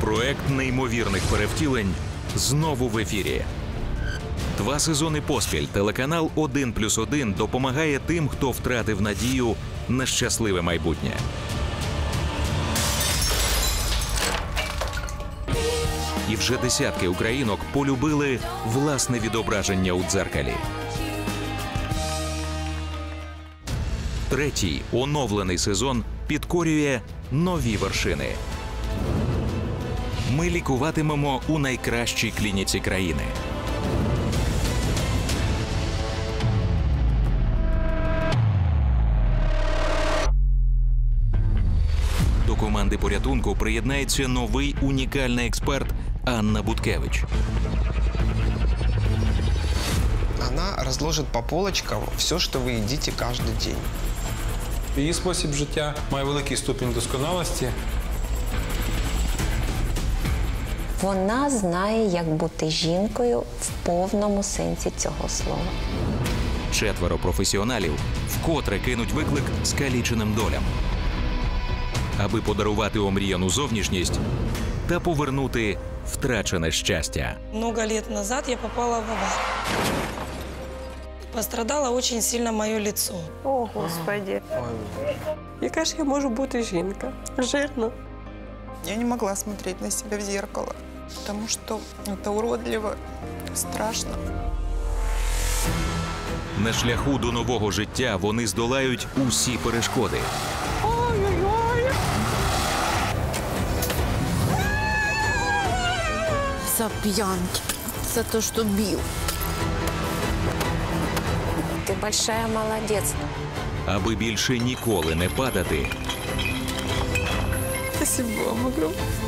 Проект неймовірних перевтілень знову в ефірі. Два сезони поспіль телеканал 1 плюс 1 допомагає тим, хто втратив надію на щасливе майбутнє. І вже десятки українок полюбили власне відображення у дзеркалі. Третій оновлений сезон підкорює нові вершини. Ми лікуватимемо у найкращій клініці країни. До команди порятунку приєднається новий унікальний експерт Анна Буткевич. Она разложит по полочкам все, что вы едите каждый день. Її спосіб життя має великий ступінь досконалості. Вона знає, як бути жінкою в повному сенсі цього слова. Четверо професіоналів вкотре кинуть виклик скаліченим долям, аби подарувати омріяну зовнішність та повернути втрачене щастя. Много лет назад я попала в аварию. Пострадало очень сильно мое лицо. О, Господи. Яка ж я можу бути жінка? Жирна. Я не могла смотреть на себя в зеркало, потому что это уродливо, страшно. На шляху до нового життя вони здолають усі перешкоди. за пьянки, за то, что бил. Ти большая молодець. Аби більше ніколи не падати Спасибо вам огромное.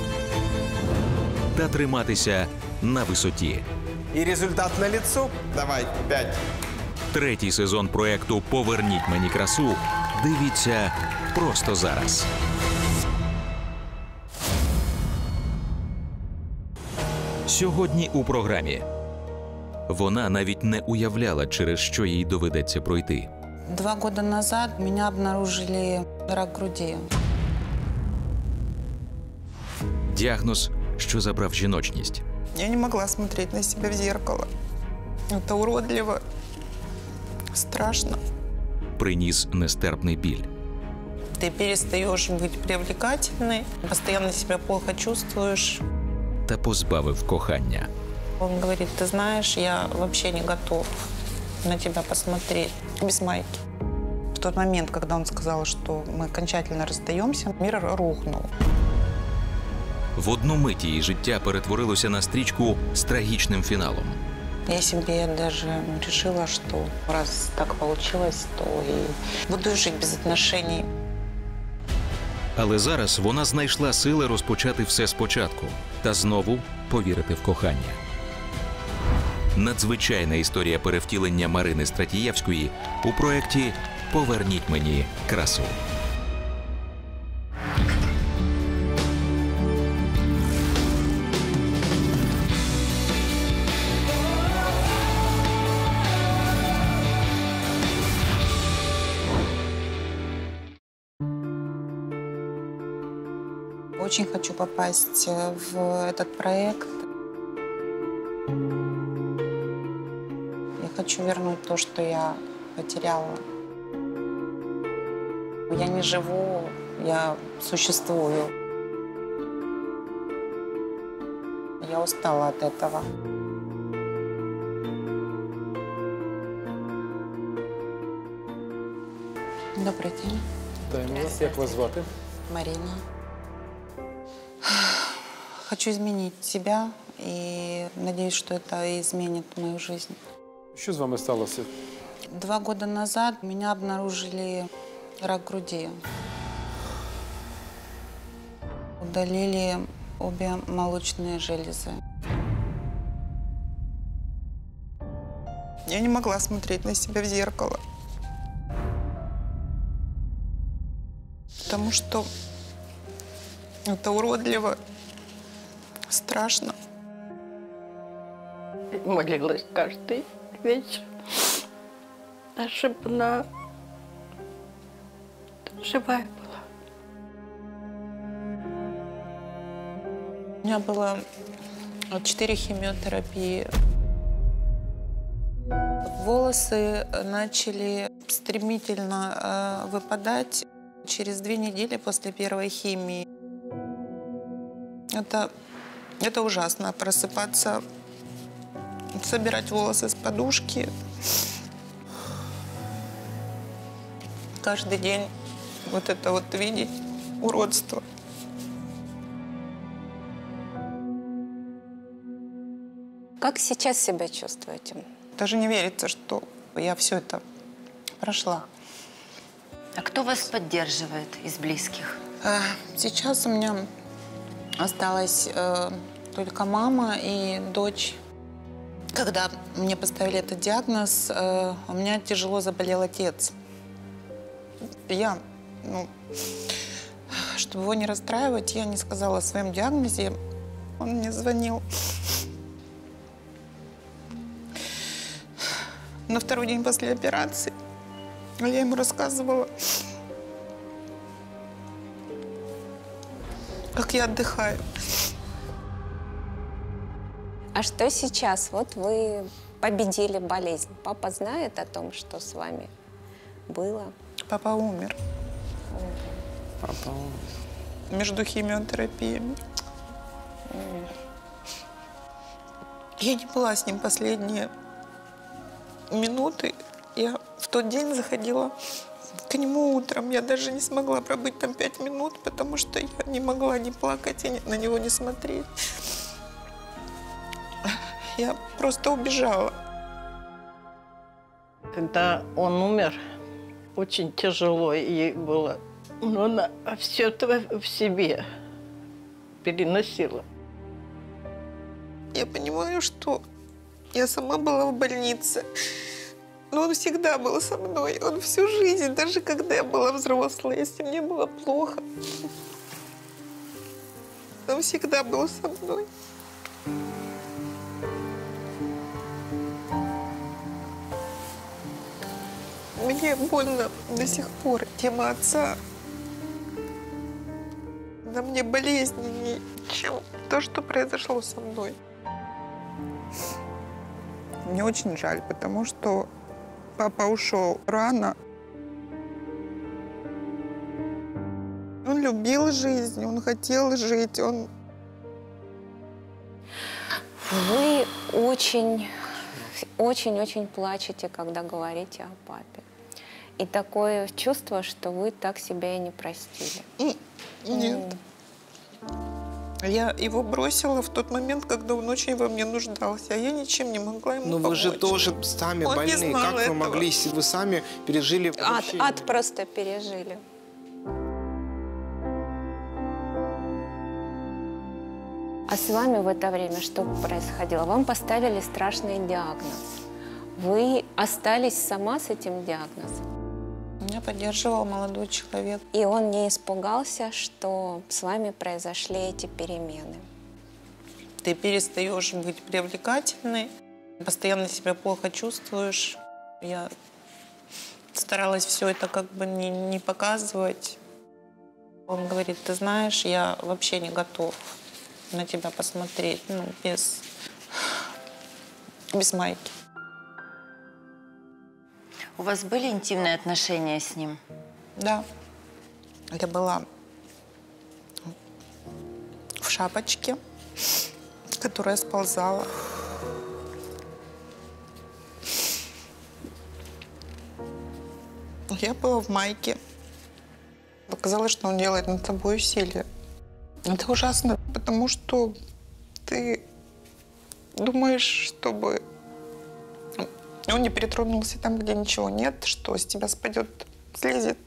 Та триматися на висоті. И результат на лицо. Давай, пять. Третій сезон проекту Поверніть мені красу. Дивіться просто зараз. Сьогодні у програмі вона навіть не уявляла, через що їй доведеться пройти. Два года назад меня обнаружили рак груди. Діагноз, що забрав жіночність. Я не могла смотреть на себя в зеркало. Это уродливо, страшно. Приніс нестерпний біль. Ты перестаешь быть привлекательной, постоянно себя плохо чувствуешь. та позбавив кохання. Он говорит, ты знаешь, я вообще не готов на тебя посмотреть без майки. В тот момент, когда он сказал, что мы окончательно расстаемся, мир рухнул. В одну мить її життя перетворилося на стрічку з трагічним фіналом. Я себе даже решила, что раз так получилось, то и буду жить без отношений. Але зараз вона знайшла сили розпочати все спочатку та знову повірити в кохання. Надзвичайна історія перевтілення Марини Стратієвської у проєкті Поверніть мені красу. Очень хочу попасть э, в этот проект. Я хочу вернуть то, что я потеряла. Я не живу, я существую. Я устала от этого. Добрый день, Вітаємо вас. Як вас звати? Марина. Хочу изменить себя и надеюсь, что это изменит мою жизнь. Що з вами сталося? Два года назад меня обнаружили рак груди. Удалили обе молочные железы. Я не могла смотреть на себя в зеркало. Потому что это уродливо, страшно. Молилась каждый вечер, чтобы она живая была. У меня было четыре химиотерапии. Волосы начали стремительно э, выпадать через две недели после первой химии. Это, это ужасно, просыпаться, собирать волосы с подушки. Каждый день вот это вот видеть уродство. Как сейчас себя чувствуете? Даже не верится, что я все это прошла. А кто вас поддерживает из близких? Э, Сейчас у меня осталась э, только мама и дочь. Когда мне поставили этот диагноз, э, у меня тяжело заболел отец. Я, ну, чтобы его не расстраивать, я не сказала о своем диагнозе. Он мне звонил. На второй день после операции. Я ему рассказывала, как я отдыхаю. А что сейчас? Вот вы победили болезнь. Папа знает о том, что с вами было? Папа умер Папа, между химиотерапиями. Я не была с ним последние минуты. Я в тот день заходила к нему утром. Я даже не смогла пробыть там пять минут, потому что я не могла не плакать и на него не смотреть. Я просто убежала. Когда он умер, очень тяжело ей было. Но она все это в себе переносила. Я понимаю, что я сама была в больнице. Но он всегда был со мной. Он всю жизнь, даже когда я была взрослая, если мне было плохо. Он всегда был со мной. Мне больно до сих пор. Тема отца на мне болезненнее, чем то, что произошло со мной. Мне очень жаль, потому что папа ушел рано. Он любил жизнь, он хотел жить, он Вы очень, очень-очень плачете, когда говорите о папе. И такое чувство, что вы так себя и не простили. Нет. Я его бросила в тот момент, когда он очень во мне нуждался, а я ничем не могла ему вы помочь. же тоже сами Он больны. Как вы этого. могли, если вы сами пережили Ад, ад просто пережили. А с вами в это время что происходило? Вам поставили страшный диагноз. Вы остались сама с этим диагнозом. Меня поддерживал молодой человек. И он не испугался, что с вами произошли эти перемены. Ты перестаешь быть привлекательной, постоянно себя плохо чувствуешь. Я старалась все это как бы не, не показывать. Он говорит, ты знаешь, я вообще не готов на тебя посмотреть, ну, без, без майки. У вас были интимные отношения с ним? Да. Я была в шапочке, которая сползала. Я была в майке. Показалось, что он делает над тобой усилия. Это ужасно, потому что ты думаешь, чтобы он не перетронулся там, где ничего нет, что с тебя спадет, слезет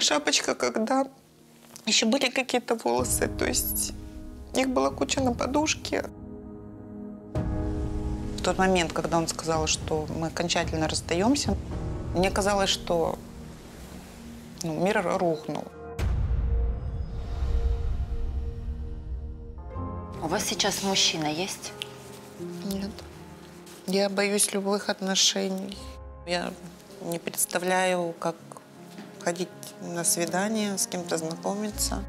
шапочка, когда еще были какие-то волосы, то есть их была куча на подушке. В тот момент, когда он сказал, что мы окончательно расстаемся, мне казалось, что ну, мир рухнул. У вас сейчас мужчина есть? Нет. Я боюсь любых отношений. Я не представляю, как ходить на свидание, с кем-то знакомиться.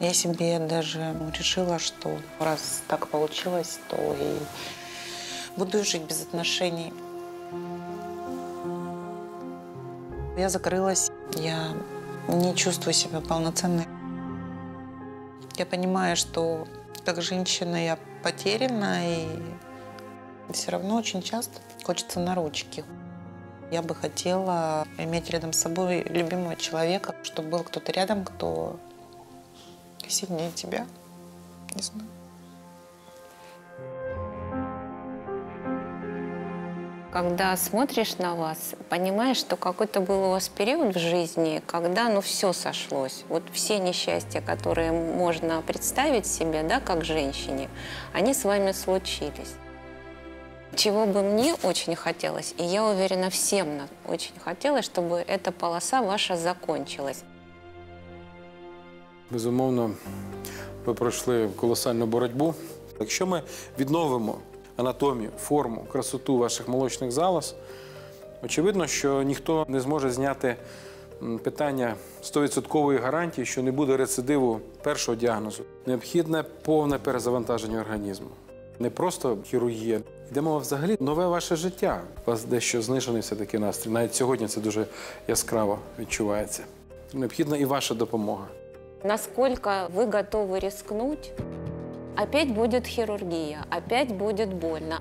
Я себе даже решила, что раз так получилось, то и буду жить без отношений. Я закрылась, я не чувствую себя полноценной. Я понимаю, что как женщина я потеряна, и все равно очень часто хочется на ручки. Я бы хотела иметь рядом с собой любимого человека, чтобы был кто-то рядом, кто сильнее тебя. Не знаю. Когда смотришь на вас, понимаешь, что какой-то был у вас период в жизни, когда ну все сошлось. Вот все несчастья, которые можно представить себе, да, как женщине, они с вами случились. Чего бы мне очень хотелось, и я уверена, всем нам очень хотелось, чтобы эта полоса ваша закончилась. Безумовно, ви пройшли колосальну боротьбу. Якщо ми відновимо анатомію, форму, красоту ваших молочних залоз, очевидно, що ніхто не зможе зняти м, питання 100% гарантії, що не буде рецидиву першого діагнозу. Необхідне повне перезавантаження організму. Не просто хірургія. Йде мова взагалі нове ваше життя. У вас дещо знижений все-таки настрій. Навіть сьогодні це дуже яскраво відчувається. Необхідна і ваша допомога. Насколько вы готовы рискнуть? Опять будет хирургия, опять будет больно.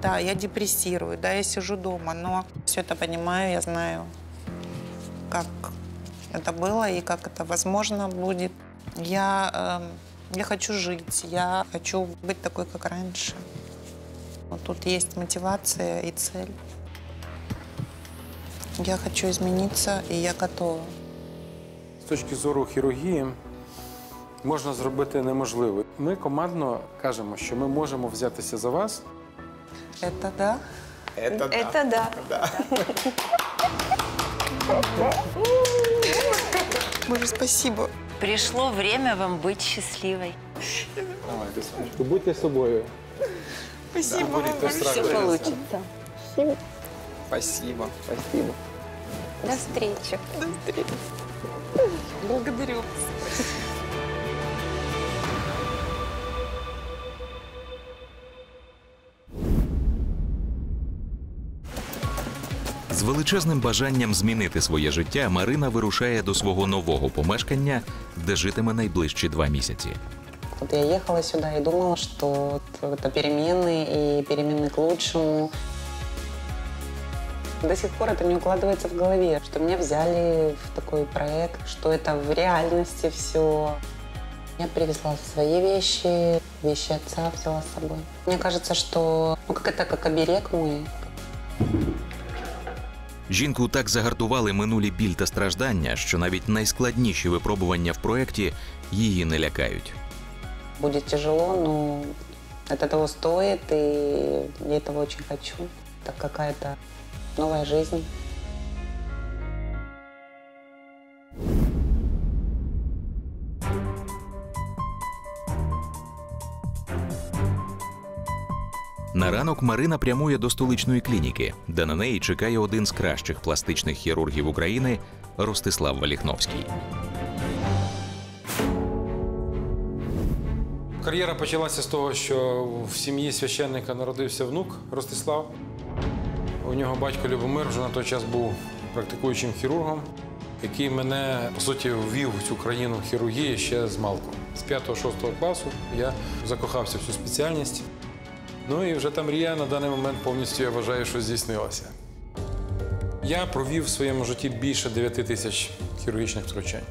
Да, я депрессирую, да, я сижу дома, но все это понимаю, я знаю, как это было и как это возможно будет. Я, эм, я хочу жить, я хочу быть такой, как раньше. Вот тут есть мотивация и цель. Я хочу измениться, и я готова. З точки зору хірургії можна зробити неможливе. Ми командно кажемо, що ми можемо взятися за вас. Это да? Это да. Это да. Боже, спасибо. Пришло время вам быть счастливой. Будьте собою. Спасибо вам Все получится. Спасибо. Спасибо. До встречи. Благодарю. величезним бажанням змінити своє життя Марина вирушає до свого нового помешкання, де житиме найближчі два місяці. Вот я ехала сюда и думала, что это перемены и перемены к лучшему. До сих пор это не укладывается в голове, что меня взяли в такой проект, что это в реальности все. Я привезла свои вещи, вещи отца взяла с собой. Мне кажется, что ну, как это как оберег мой. Жінку так загартували минулі біль та страждання, що навіть найскладніші випробування в проєкті її не лякають. Будет тяжело, но это того стоит, и я этого очень хочу. Это какая-то новая жизнь. На ранок Марина прямує до столичної клініки, де на неї чекає один з кращих пластичних хірургів України Ростислав Валіхновський. Кар'єра почалася з того, що в сім'ї священника народився внук Ростислав. У нього батько Любомир вже на той час був практикуючим хірургом, який мене, по суті, ввів в цю країну хірургії ще з малку. З 5-6 класу я закохався в цю спеціальність. Ну і вже та мрія на даний момент повністю я вважаю, що здійснилася. Я провів в своєму житті більше 9 тисяч хірургічних втручань.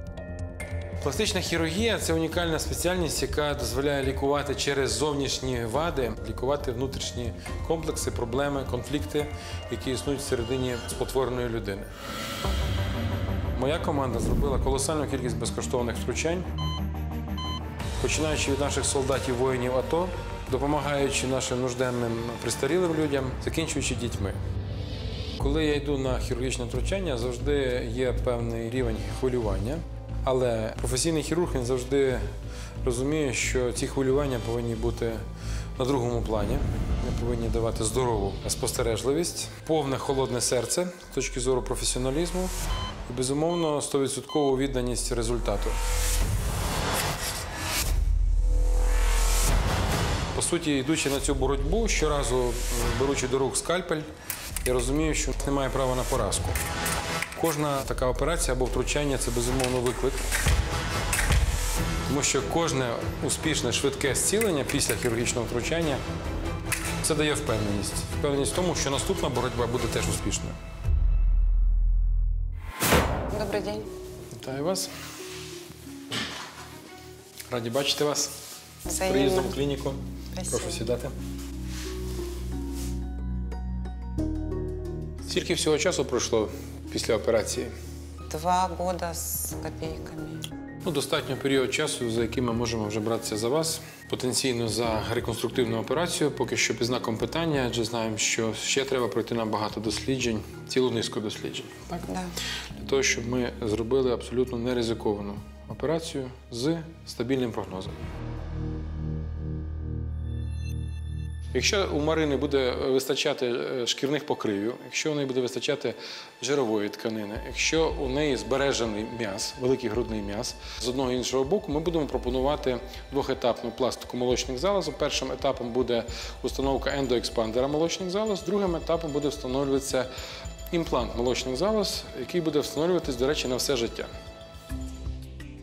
Пластична хірургія це унікальна спеціальність, яка дозволяє лікувати через зовнішні вади, лікувати внутрішні комплекси, проблеми, конфлікти, які існують всередині спотвореної людини. Моя команда зробила колосальну кількість безкоштовних втручань, починаючи від наших солдатів, воїнів АТО, допомагаючи нашим нужденним пристарілим людям, закінчуючи дітьми. Коли я йду на хірургічне втручання, завжди є певний рівень хвилювання. Але професійний хірург він завжди розуміє, що ці хвилювання повинні бути на другому плані. повинні давати здорову спостережливість, повне холодне серце з точки зору професіоналізму і, безумовно, 100% відданість результату. Суті, йдучи на цю боротьбу, щоразу беручи до рук скальпель, я розумію, що немає права на поразку. Кожна така операція або втручання це безумовно виклик. Тому що кожне успішне швидке зцілення після хірургічного втручання це дає впевненість. Впевненість в тому, що наступна боротьба буде теж успішною. Добрый день. Вітаю вас. Раді бачити вас з приїздом в клініку. Спасибо. Прошу сідати. Скільки всього часу пройшло після операції? Два года с копейками. Ну, достатньо період часу, за яким ми можемо вже братися за вас. Потенційно за реконструктивну операцію, поки що під знаком питання, адже знаємо, що ще треба пройти нам багато досліджень, цілу низку досліджень. Так? Да. Для того, щоб ми зробили абсолютно неризиковану операцію з стабільним прогнозом. Якщо у Марини буде вистачати е, шкірних покривів, якщо у неї буде вистачати жирової тканини, якщо у неї збережений м'яз, великий грудний м'яз, з одного і іншого боку, ми будемо пропонувати двохетапну пластику молочних залозів. Першим етапом буде установка ендоекспандера молочних залоз, другим етапом буде встановлюватися імплант молочних залоз, який буде встановлюватись, до речі, на все життя.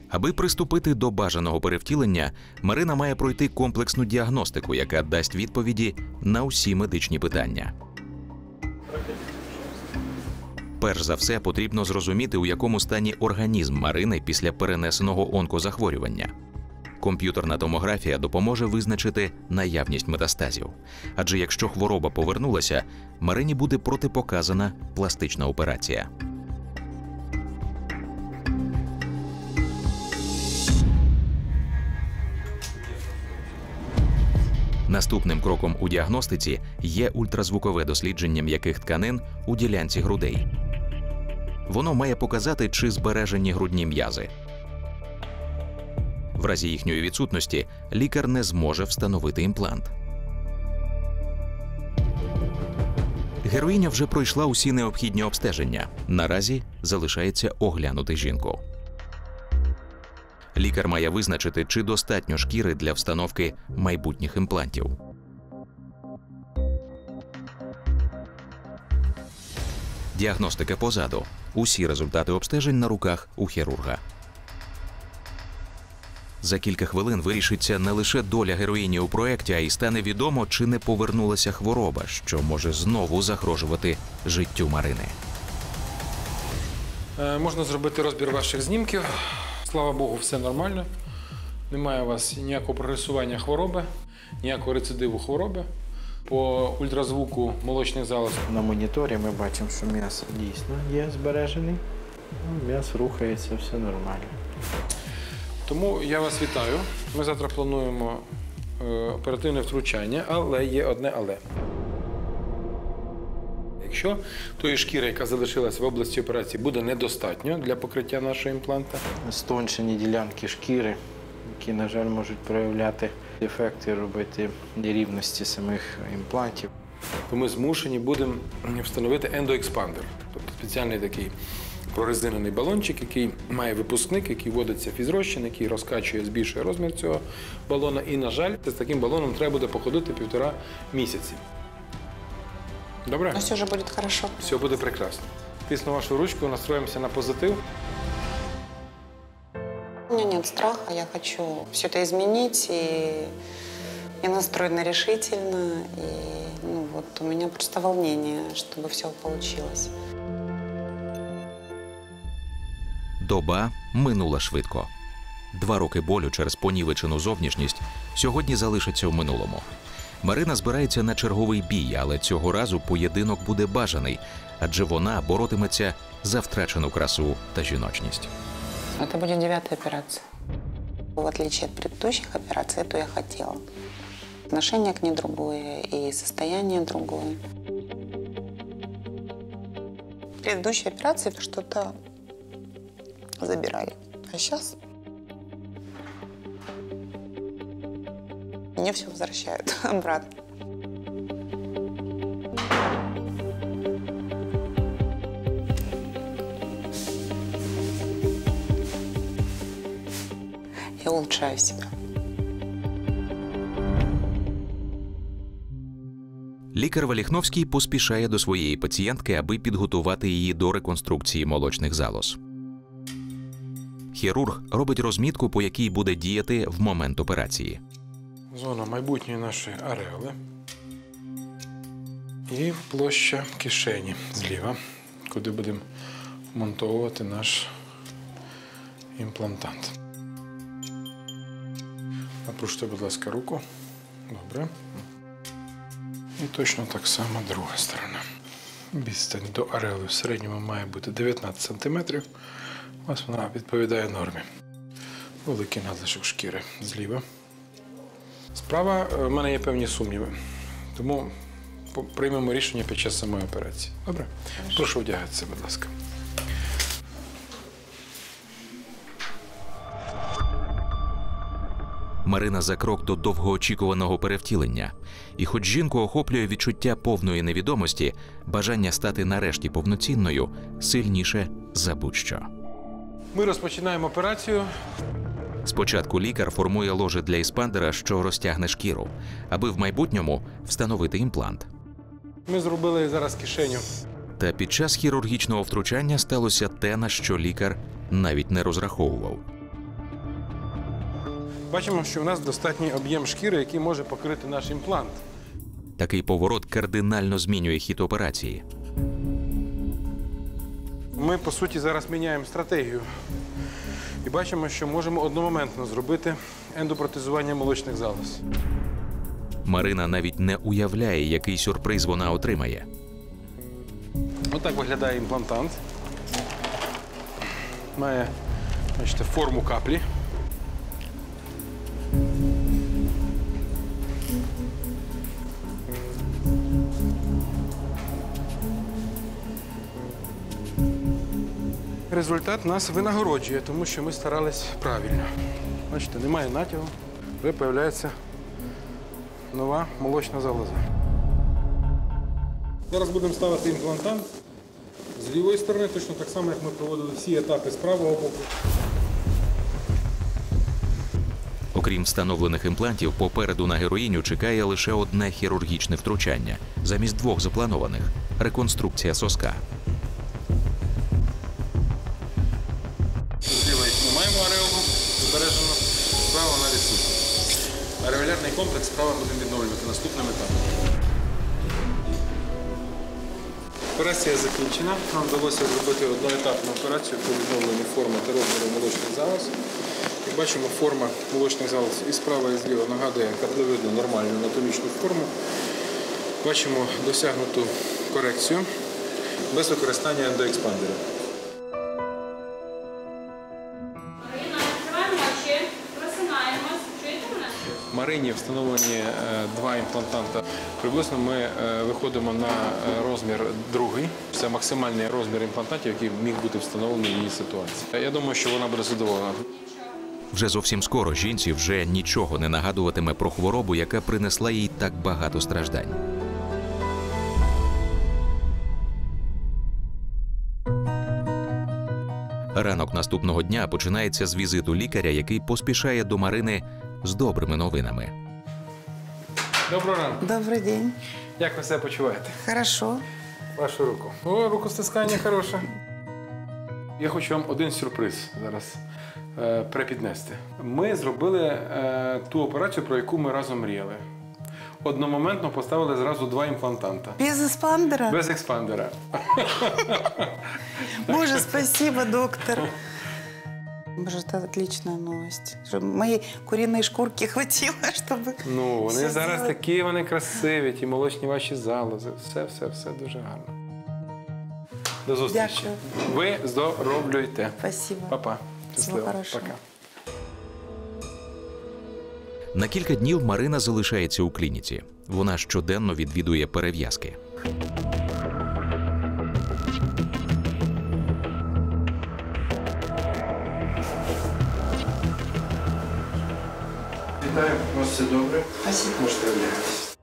Аби приступити до бажаного перевтілення, Марина має пройти комплексну діагностику, яка дасть відповіді на усі медичні питання. Перш за все, потрібно зрозуміти, у якому стані організм Марини після перенесеного онкозахворювання. Комп'ютерна томографія допоможе визначити наявність метастазів. Адже якщо хвороба повернулася, Марині буде протипоказана пластична операція. Наступним кроком у діагностиці є ультразвукове дослідження м'яких тканин у ділянці грудей. Воно має показати, чи збережені грудні м'язи. В разі їхньої відсутності лікар не зможе встановити імплант. Героїня вже пройшла усі необхідні обстеження. Наразі залишається оглянути жінку. Лікар має визначити, чи достатньо шкіри для встановки майбутніх імплантів. Діагностика позаду. Усі результати обстежень на руках у хірурга. За кілька хвилин вирішиться не лише доля героїні у проєкті, а й стане відомо, чи не повернулася хвороба, що може знову загрожувати життю Марини. Е, Можна зробити розбір ваших знімків. Слава Богу, все нормально. Немає у вас ніякого прогресування хвороби, ніякого рецидиву хвороби. По ультразвуку молочних залоз На моніторі ми бачимо, що м'ясо дійсно є збережений. Ну, М'ясо рухається, все нормально. Тому я вас вітаю. Ми завтра плануємо е, оперативне втручання, але є одне але. Якщо тої шкіри, яка залишилась в області операції, буде недостатньо для покриття нашого імпланта, Стончені ділянки шкіри, які, на жаль, можуть проявляти дефекти, робити нерівності самих імплантів. то ми змушені будемо встановити ендоекспандер, тобто спеціальний такий прорезинений балончик, який має випускник, який вводиться фізрозчин, який розкачує, збільшує розмір цього балона. І, на жаль, з таким балоном треба буде походити півтора місяці. Добре? Но все же будет хорошо. Все буде прекрасно. Тисну вашу ручку, настроїмося на позитив. У меня нет страха, я хочу все это изменить, и я настроена решительно, и ну, вот у меня просто волнение, чтобы все получилось. Доба минула швидко. Два роки болю через понівечену зовнішність сьогодні залишаться в минулому. Марина збирається на черговий бій, але цього разу поєдинок буде бажаний, адже вона боротиметься за втрачену красу та жіночність. Это будет девятая операция. В отличие от предыдущих операций, эту я хотела. Отношение к ней другое и состояние другое. Предыдущие операции что-то забирали. А сейчас Мне все возвращают обратно. Я улучшаю себя. Лікар Валіхновський поспішає до своєї пацієнтки, аби підготувати її до реконструкції молочних залоз. Хірург робить розмітку, по якій буде діяти в момент операції. Зона майбутньої нашої ареоли. І площа кишені зліва, куди будемо монтовувати наш імплантант. Напружте, будь ласка, руку. Добре. І точно так само друга сторона. Відстань до ареоли в середньому має бути 19 см. Ось вона відповідає нормі. Великий надлишок шкіри зліва. Справа е, в мене є певні сумніви. Тому приймемо рішення під час самої операції. Добре? Прошу одягатися, будь ласка. Марина за крок до довгоочікуваного перевтілення. І хоч жінку охоплює відчуття повної невідомості, бажання стати нарешті повноцінною сильніше за будь-що. Ми розпочинаємо операцію. Спочатку лікар формує ложе для іспандера, що розтягне шкіру, аби в майбутньому встановити імплант. Ми зробили зараз кишеню. Та під час хірургічного втручання сталося те, на що лікар навіть не розраховував. Бачимо, що в нас достатній об'єм шкіри, який може покрити наш імплант. Такий поворот кардинально змінює хід операції. Ми, по суті, зараз міняємо стратегію. І бачимо, що можемо одномоментно зробити ендопротезування молочних залоз. Марина навіть не уявляє, який сюрприз вона отримає. Отак виглядає імплантант. Має бачите, форму каплі. Результат нас винагороджує, тому що ми старались правильно. Бачите, немає натягу, вже з'являється нова молочна залоза. Зараз будемо ставити імплантант з лівої сторони, точно так само, як ми проводили всі етапи з правого боку. Окрім встановлених імплантів, попереду на героїню чекає лише одне хірургічне втручання замість двох запланованих реконструкція соска. Ареолярний комплекс справа будемо відновлювати наступним етапом. Операція закінчена. Нам вдалося зробити одноетапну операцію по відновленню форми та розміру молочних залоз. Як бачимо, форма молочних залоз і справа, і зліва нагадує каплевидну нормальну анатомічну форму. Бачимо досягнуту корекцію без використання ендоекспандера. Марині встановлені е, два імплантанта. Приблизно ми е, виходимо на е, розмір другий. Це максимальний розмір імплантатів, який міг бути встановлений в її ситуації. Я думаю, що вона буде задоволена. Вже зовсім скоро жінці вже нічого не нагадуватиме про хворобу, яка принесла їй так багато страждань. Ранок наступного дня починається з візиту лікаря, який поспішає до Марини з добрими новинами. Доброго ранку. Добрый день. Як ви себе почуваєте? Хорошо. Вашу руку. О, рукостискання хороше. Я хочу вам один сюрприз зараз е, припіднести. Ми зробили е, ту операцію, про яку ми разом мріяли. Одномоментно поставили зразу два імплантанта. Без эспандера? Без експандера. Боже, спасибо, доктор. Боже, это отличная новость. Что Моей куриной шкурки хватило, чтобы... Ну, вони Все зараз зробити. такі, вони красиві, ті молочні ваші залози. Все, все, все дуже гарно. До зустрічі. Ви здоровлюйте. Спасибо. Па-па. Щасливо. хорошего. Пока. На кілька днів Марина залишається у клініці. Вона щоденно відвідує перев'язки. Вітаю, у вас все добре? Спасибо. Можете одягатися.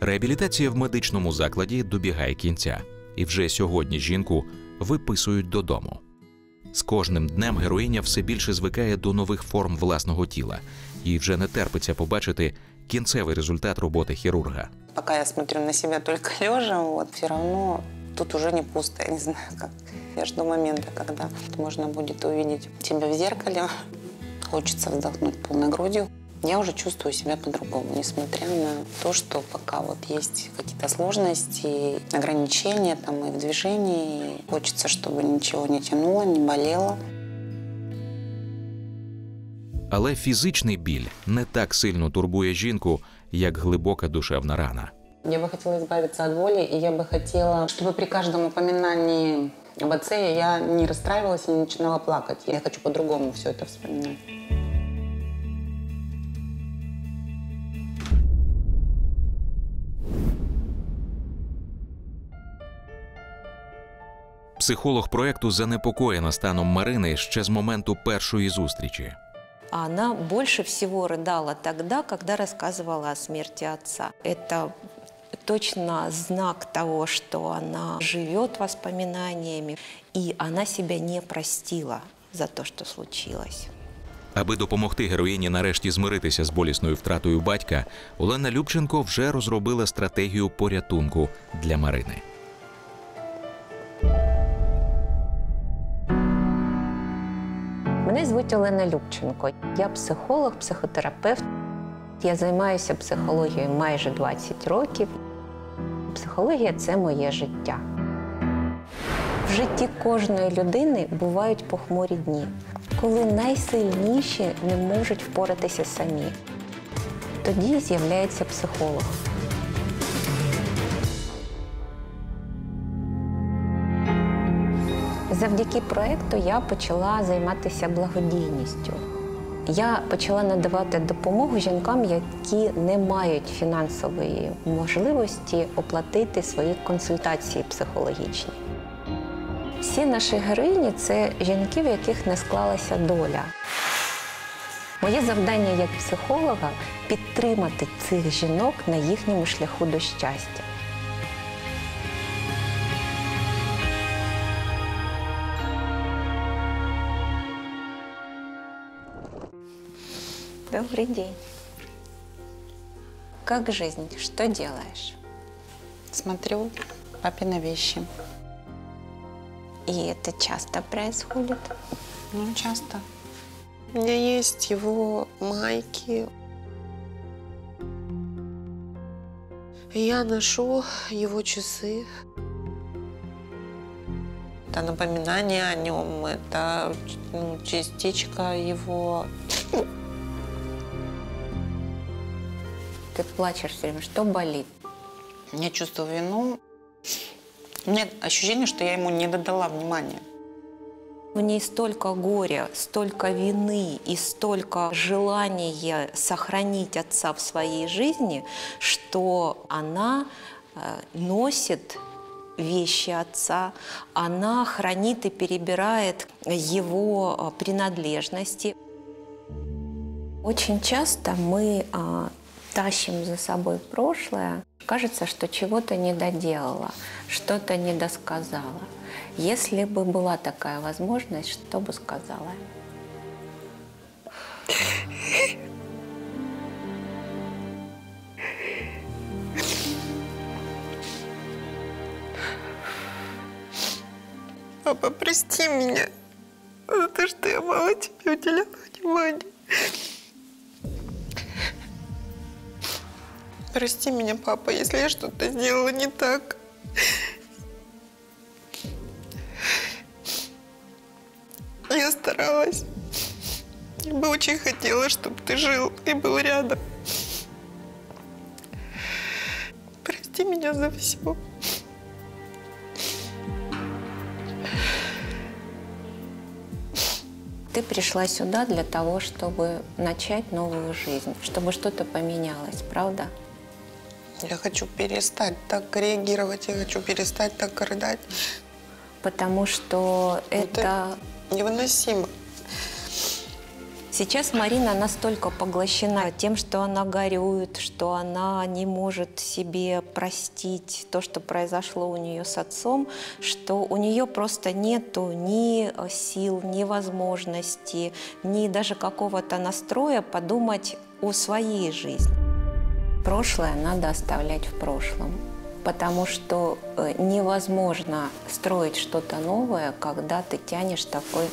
Реабілітація в медичному закладі добігає кінця, і вже сьогодні жінку виписують додому. З кожним днем героїня все більше звикає до нових форм власного тіла і вже не терпиться побачити кінцевий результат роботи хірурга. Пока я смотрю на себя только лежа, вот, все равно тут уже не пусто, я не знаю как. Я жду момента, когда можно будет увидеть себя в зеркале. Хочется вздохнуть полной грудью. Я уже чувствую себя по-другому, несмотря на то, что пока вот есть какие-то сложности, ограничения там и в движении. И хочется, чтобы ничего не тянуло, не болело. Але фізичний біль не так сильно турбує жінку, як глибока душевна рана. Я бы хотела избавиться от боли, и я бы хотела, чтобы при каждом упоминании об отце я не расстраивалась и не начинала плакать. Я хочу по-другому все это вспоминать. Психолог проекту занепокоєна станом Марини ще з моменту першої зустрічі. Она больше всего рыдала тогда, когда рассказывала о смерти отца. Это точно знак того, что она живет воспоминаниями, и она себя не простила за то, что случилось. Аби допомогти героїні нарешті змиритися з болісною втратою батька, Олена Любченко вже розробила стратегію порятунку для Марини. Мене звуть Олена Любченко. Я психолог, психотерапевт. Я займаюся психологією майже 20 років. Психологія це моє життя. В житті кожної людини бувають похмурі дні, коли найсильніші не можуть впоратися самі. Тоді з'являється психолог. Завдяки проекту я почала займатися благодійністю. Я почала надавати допомогу жінкам, які не мають фінансової можливості оплатити свої консультації психологічні. Всі наші героїні це жінки, в яких не склалася доля. Моє завдання як психолога підтримати цих жінок на їхньому шляху до щастя. Добрый день. Как жизнь? Что делаешь? Смотрю папины вещи. И это часто происходит? Ну, часто. У меня есть его майки. Я ношу его часы. Это напоминание о нем, это ну, частичка его. Ты плачешь все время. Что болит? Я чувствую вину. У меня ощущение, что я ему не додала внимания. В ней столько горя, столько вины и столько желания сохранить отца в своей жизни, что она э, носит вещи отца, она хранит и перебирает его э, принадлежности. Очень часто мы а, тащим за собой прошлое. Кажется, что чего-то не доделала, что-то не досказала. Если бы была такая возможность, что бы сказала? Папа, прости меня за то, что я мало тебе уделяла внимания. Прости меня, папа, если я что-то сделала не так. Я старалась. Я бы очень хотела, чтобы ты жил и был рядом. Прости меня за все. Ты пришла сюда для того, чтобы начать новую жизнь, чтобы что-то поменялось, правда? Я хочу перестать так реагировать, я хочу перестать так рыдать. Потому что это... Невыносимо. Сейчас Марина настолько поглощена тем, что она горюет, что она не может себе простить то, что произошло у нее с отцом, что у нее просто нету ни э, сил, ни возможности, ни даже какого-то настроя подумать о своей жизни. Прошлое надо оставлять в прошлом, потому что э, невозможно строить что-то новое, когда ты тянешь такой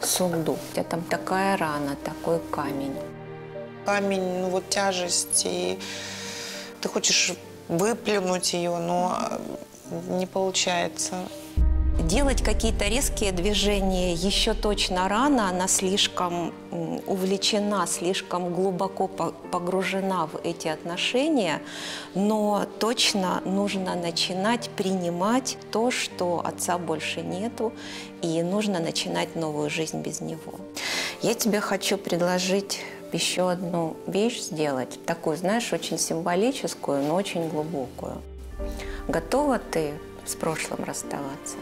сундук. У тебя там такая рана, такой камень. Камень, ну вот тяжесть, и ты хочешь выплюнуть ее, но не получается. Делать какие-то резкие движения еще точно рано, она слишком увлечена, слишком глубоко по- погружена в эти отношения, но точно нужно начинать принимать то, что отца больше нету, и нужно начинать новую жизнь без него. Я тебе хочу предложить еще одну вещь сделать, такую, знаешь, очень символическую, но очень глубокую. Готова ты с прошлым расставаться?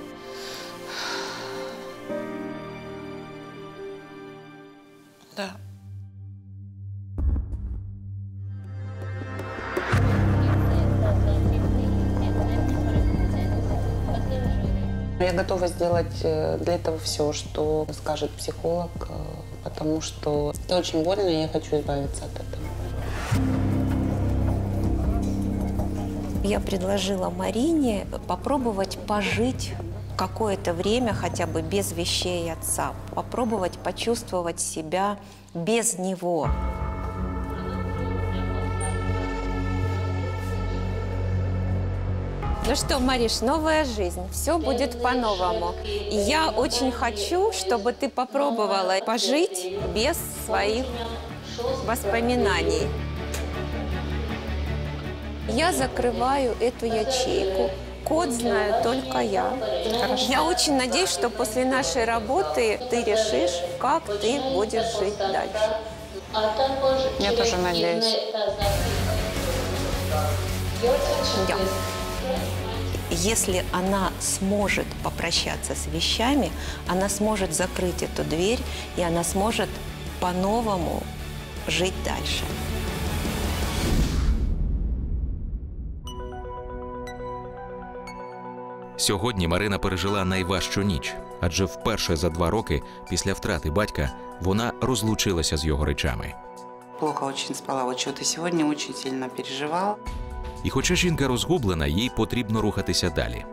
Да. Я готова сделать э, для этого все, что скажет психолог, э, потому что это очень больно, и я хочу избавиться от этого. Я предложила Марине попробовать пожить какое-то время хотя бы без вещей отца, попробовать почувствовать себя без него. Ну что, Мариш, новая жизнь, все будет по-новому. И я очень хочу, чтобы ты попробовала пожить без своих воспоминаний. Я закрываю эту ячейку. Код знаю только я. Я очень надеюсь, что после нашей работы ты решишь, как ты будешь жить дальше. Я тоже надеюсь. Да. Если она сможет попрощаться с вещами, она сможет закрыть эту дверь, и она сможет по-новому жить дальше. Сьогодні Марина пережила найважчу ніч, адже вперше за два роки після втрати батька вона розлучилася з його речами. Плохо очень спала. Вот что-то сегодня очень сильно переживала. І хоча жінка розгублена, їй потрібно рухатися далі.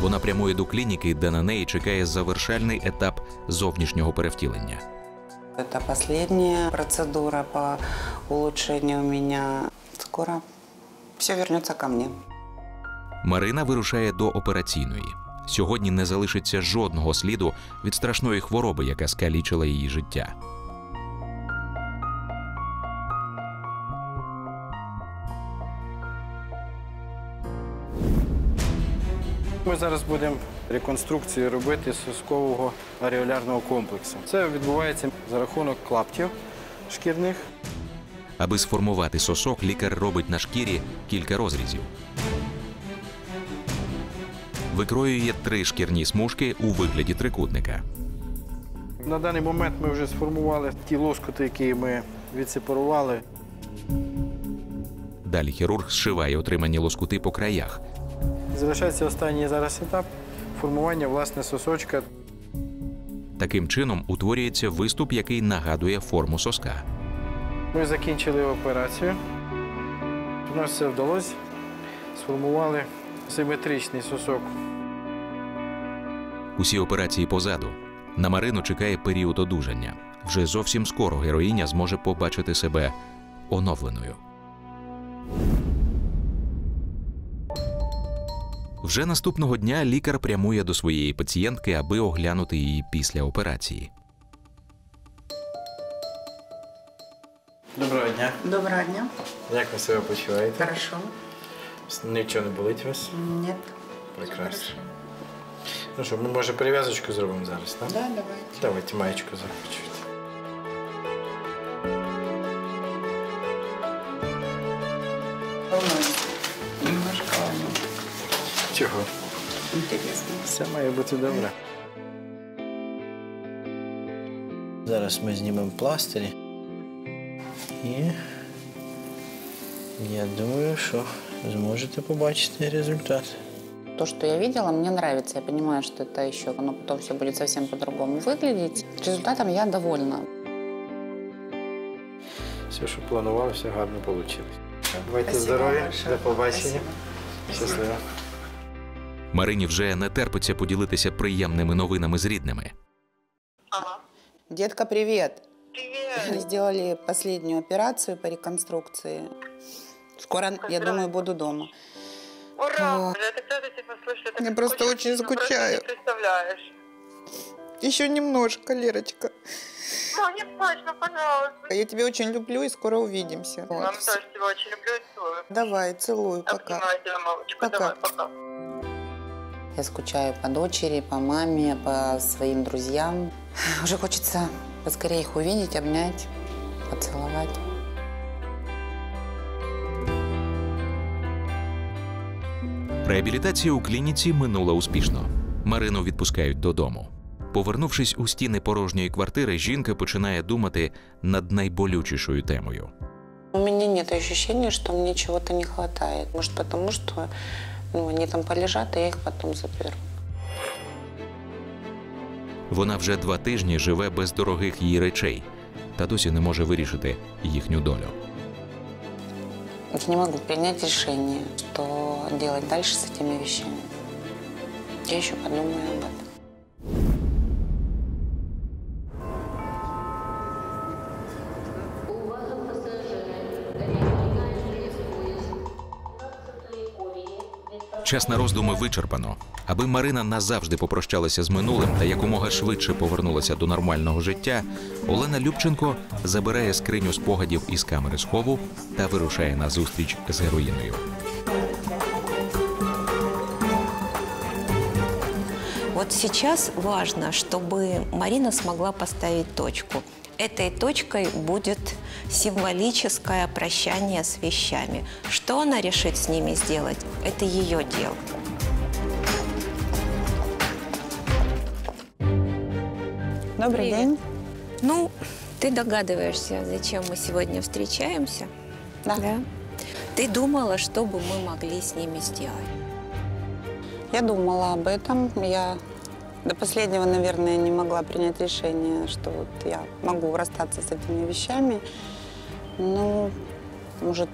Вона прямує до клініки, де на неї чекає завершальний етап зовнішнього перевтілення. Это последняя процедура по улучшению у меня. Скоро все вернется ко мне. Марина вирушає до операційної. Сьогодні не залишиться жодного сліду від страшної хвороби, яка скалічила її життя. Ми зараз будемо реконструкцію робити соскового ареолярного комплексу. Це відбувається за рахунок клаптів шкірних. Аби сформувати сосок, лікар робить на шкірі кілька розрізів. Викроює три шкірні смужки у вигляді трикутника. На даний момент ми вже сформували ті лоскути, які ми відсепарували. Далі хірург зшиває отримані лоскути по краях. Залишається останній зараз етап формування власне сосочка. Таким чином утворюється виступ, який нагадує форму соска. Ми закінчили операцію. У нас все вдалося. Сформували симетричний сосок. Усі операції позаду. На Марину чекає період одужання. Вже зовсім скоро героїня зможе побачити себе оновленою. Вже наступного дня лікар прямує до своєї пацієнтки, аби оглянути її після операції. Доброго дня. Доброго дня. Як ви себе почуваєте? Хорошо. Нічого не болить у вас? Нет. Прекрасно. Ну що, ми може перев'язочку зробимо зараз, так? Да, давайте. Давайте маєчку закручуйте. Немножко. Чого? Интересно. Все має бути добре. Зараз ми знімемо пластирі. І я думаю, що зможете побачити результат. То, что я видела, мне нравится. Я понимаю, что это еще, но потом все будет совсем по-другому выглядеть. Результатом я довольна. Все, що планував, все гарно вийшло. Бувайте Спасибо здорові, большое. до побачення. Щасливо. Марині вже не терпиться поділитися приємними новинами з рідними. Детка, привет. Привет. Сделали последнюю операцию по реконструкции. Скоро, я думаю, буду дома. Ура! Вот. Тебя слышать. Я просто скучно, очень ну, просто скучаю. не представляешь. Еще немножко, Лерочка. Ну, не плачь, ну, пожалуйста. Я тебя очень люблю и скоро увидимся. Вот. Мам, тоже тебя очень люблю и целую. Давай, целую, пока. Обнимаю тебя, мамочка. Пока. Давай, пока. Я скучаю по дочери, по маме, по своим друзьям. Уже хочется поскорее их увидеть, обнять, поцеловать. Реабілітація у клініці минула успішно. Марину відпускають додому. Повернувшись у стіни порожньої квартири, жінка починає думати над найболючішою темою. У меня нет ощущения, что мне чего-то не хватает. Может, потому что ну, они там полежат, и я их потом заберу. Вона вже два тижні живе без дорогих їй речей та досі не може вирішити їхню долю. Я не могу принять решение, что делать дальше с этими вещами. Я еще подумаю об этом. Час на роздуми вичерпано. Аби Марина назавжди попрощалася з минулим та якомога швидше повернулася до нормального життя, Олена Любченко забирає скриню спогадів із камери схову та вирушає на зустріч з героїною. Вот сейчас важно, чтобы Марина смогла поставить точку. Этой точкой будет символическое прощание с вещами. Что она решит с ними сделать, это ее дело. Добрый Привет. день. Ну, ты догадываешься, зачем мы сегодня встречаемся? Да. Ты думала, что бы мы могли с ними сделать? Я думала об этом. Я до последнего, наверное, не могла принять решение, что вот я могу расстаться с этими вещами. Ну, может,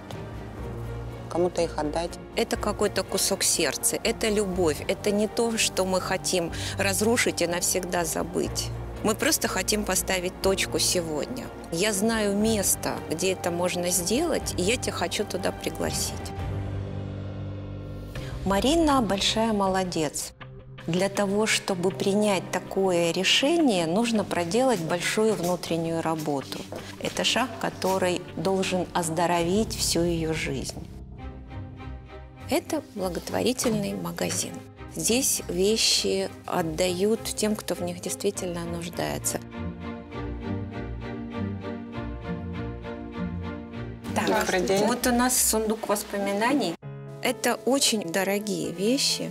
кому-то их отдать. Это какой-то кусок сердца, это любовь, это не то, что мы хотим разрушить и навсегда забыть. Мы просто хотим поставить точку сегодня. Я знаю место, где это можно сделать, и я тебя хочу туда пригласить. Марина большая молодец. Для того, чтобы принять такое решение, нужно проделать большую внутреннюю работу. Это шаг, который должен оздоровить всю ее жизнь. Это благотворительный магазин. Здесь вещи отдают тем, кто в них действительно нуждается. Так, вот у нас сундук воспоминаний. Это очень дорогие вещи.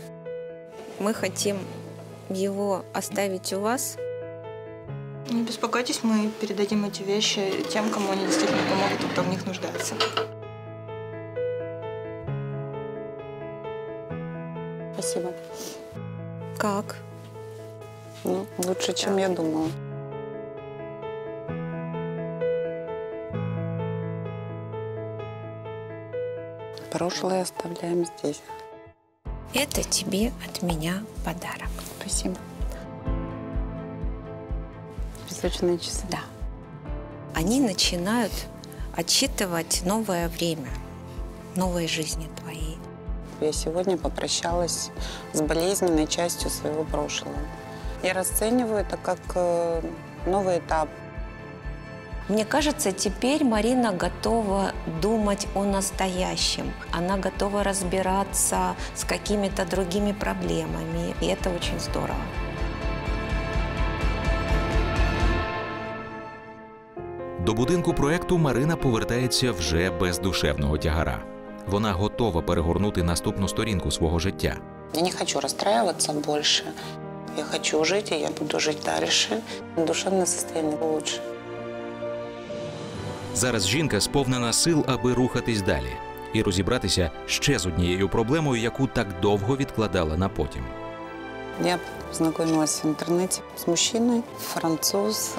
Мы хотим его оставить у вас. Не беспокойтесь, мы передадим эти вещи тем, кому они действительно помогут и кто в них нуждается. Спасибо. Как? Ну, лучше, чем я думала. Прошлое оставляем здесь. Это тебе от меня подарок. Спасибо. Песочные часы. Да. Они начинают отсчитывать новое время, новой жизни твоей. Я сегодня попрощалась с болезненной частью своего прошлого. Я расцениваю это как э, новый этап. Мне кажется, теперь Марина готова думать о настоящем. Она готова разбираться с какими-то другими проблемами. И это очень здорово. До будинку проекту Марина повертається вже без душевного тягара. Вона готова перегорнути наступну сторінку свого життя. Я не хочу расстраиваться больше. Я хочу жить, и я буду жить дальше. Душевное состояние лучше. Зараз жінка сповнена сил, аби рухатись далі і розібратися ще з однією проблемою, яку так довго відкладала на потім. Я познакомилась в интернете с мужчиной, француз.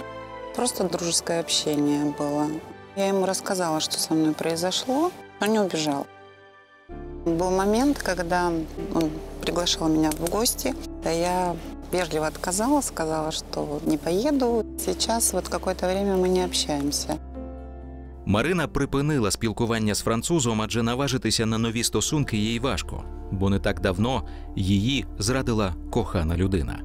Просто дружеское общение было. Я ему рассказала, что со мной произошло, но не убежал. Был момент, когда он приглашал меня в гости, а я вежливо отказала, сказала, что не поеду. Сейчас вот какое-то время мы не общаемся. Марина припинила спілкування з французом, адже наважитися на нові стосунки їй важко, бо не так давно її зрадила кохана людина.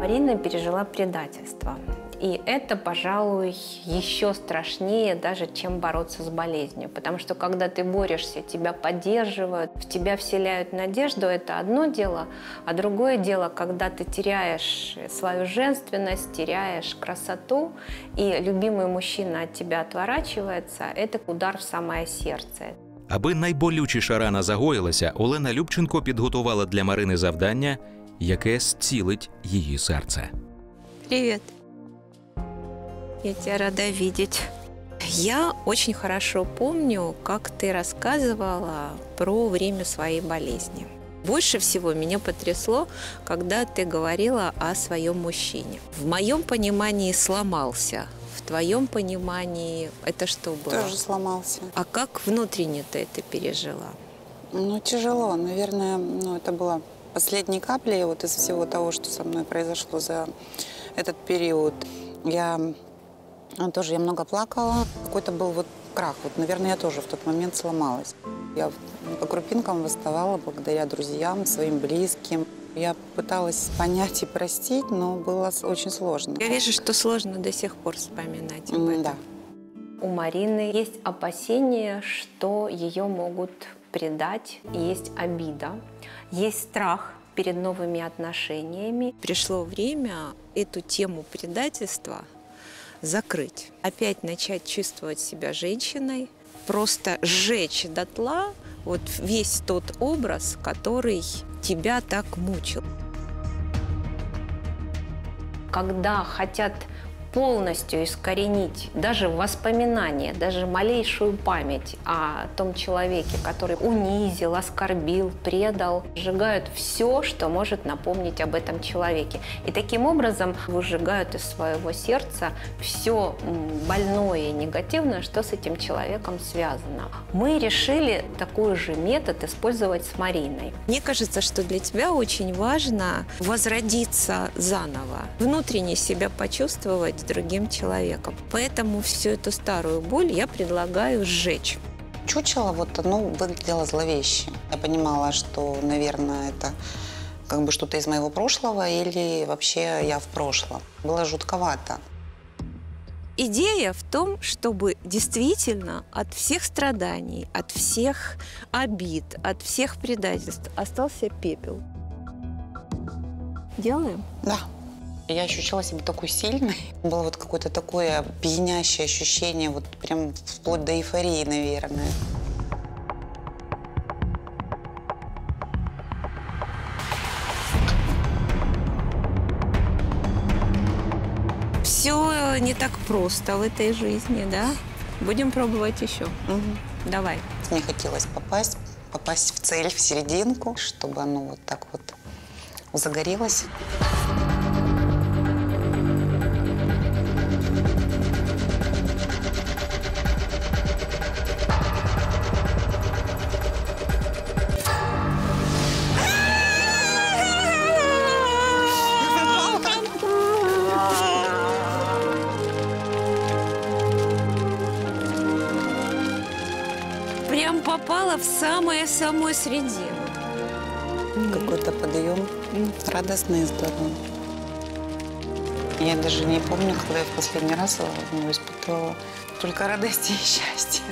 Марина пережила предательство. И это, пожалуй, еще страшнее даже, чем бороться с болезнью. Потому что когда ты борешься, тебя поддерживают, в тебя вселяют надежду, это одно дело. А другое дело, когда ты теряешь свою женственность, теряешь красоту, и любимый мужчина от тебя отворачивается, это удар в самое сердце. Аби найболючіша рана загоїлася, Олена Любченко підготувала для Марини завдання, яке зцілить її серце. Привет. Я тебя рада видеть. Я очень хорошо помню, как ты рассказывала про время своей болезни. Больше всего меня потрясло, когда ты говорила о своем мужчине. В моем понимании сломался. В твоем понимании это что было? Тоже сломался. А как внутренне ты это пережила? Ну, тяжело. Наверное, ну, это было последней каплей вот из всего того, что со мной произошло за этот период. Я тоже я много плакала. Какой-то был вот крах. Вот, наверное, я тоже в тот момент сломалась. Я по крупинкам восставала благодаря друзьям, своим близким. Я пыталась понять и простить, но было очень сложно. Я вижу, что сложно до сих пор вспоминать об этом. Да. У Марины есть опасение, что ее могут предать, есть обида, есть страх перед новыми отношениями. Пришло время эту тему предательства закрыть, опять начать чувствовать себя женщиной, просто сжечь дотла вот весь тот образ, который тебя так мучил. Когда хотят полностью искоренить даже воспоминания, даже малейшую память о том человеке, который унизил, оскорбил, предал, сжигают все, что может напомнить об этом человеке. И таким образом выжигают из своего сердца все больное и негативное, что с этим человеком связано. Мы решили такой же метод использовать с Мариной. Мне кажется, что для тебя очень важно возродиться заново, внутренне себя почувствовать другим человеком. Поэтому всю эту старую боль я предлагаю сжечь. Чучело вот оно выглядело зловеще. Я понимала, что, наверное, это как бы что-то из моего прошлого или вообще я в прошлом. Было жутковато. Идея в том, чтобы действительно от всех страданий, от всех обид, от всех предательств остался пепел. Делаем? Да. Я ощущала себя такой сильной. Было вот какое-то такое пьянящее ощущение, вот прям вплоть до эйфории, наверное. Все не так просто в этой жизни, да? Будем пробовать еще. Давай. Мне хотелось попасть, попасть в цель, в серединку, чтобы оно вот так вот загорелось. Самую-самую середину. Какой-то подъем радостный и здоровый. Я даже не помню, когда я в последний раз ну, испытывала только радость и счастье.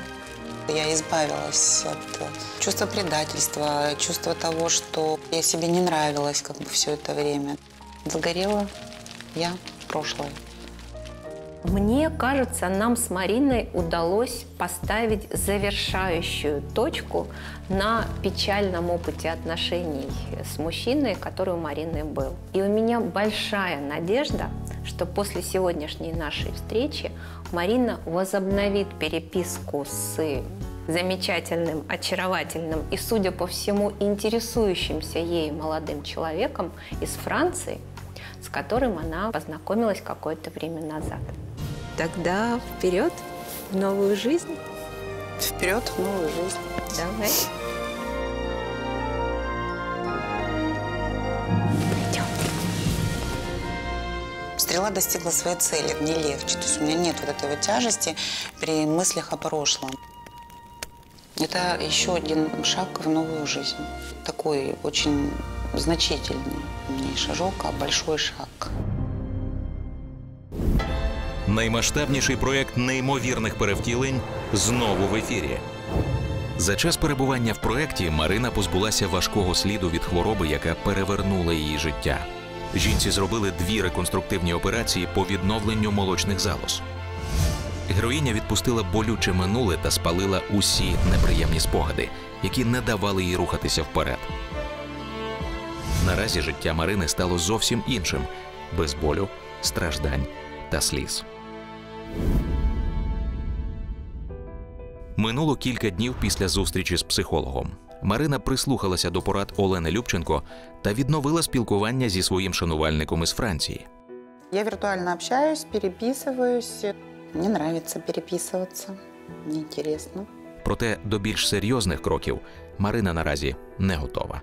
Я избавилась от э, чувства предательства, чувства того, что я себе не нравилась как бы все это время. Загорела я в прошлое. Мне кажется, нам с Мариной удалось поставить завершающую точку на печальном опыте отношений с мужчиной, который у Марины был. И у меня большая надежда, что после сегодняшней нашей встречи Марина возобновит переписку с замечательным, очаровательным и, судя по всему, интересующимся ей молодым человеком из Франции, с которым она познакомилась какое-то время назад. Тогда вперед в новую жизнь. Вперед в новую жизнь. Давай. Стрела достигла своей цели, не легче. То есть у меня нет вот этой вот тяжести при мыслях о прошлом. Это еще один шаг в новую жизнь. Такой очень значительный не шажок, а большой шаг. Наймасштабніший проект неймовірних перевтілень знову в ефірі. За час перебування в проєкті Марина позбулася важкого сліду від хвороби, яка перевернула її життя. Жінці зробили дві реконструктивні операції по відновленню молочних залоз. Героїня відпустила болюче минуле та спалила усі неприємні спогади, які не давали їй рухатися вперед. Наразі життя Марини стало зовсім іншим без болю, страждань та сліз. Минуло кілька днів після зустрічі з психологом. Марина прислухалася до порад Олени Любченко та відновила спілкування зі своїм шанувальником із Франції. Я виртуально общаюсь, переписываюсь. Мне нравится переписываться. Мне интересно. Проте до більш серйозних кроків Марина наразі не готова.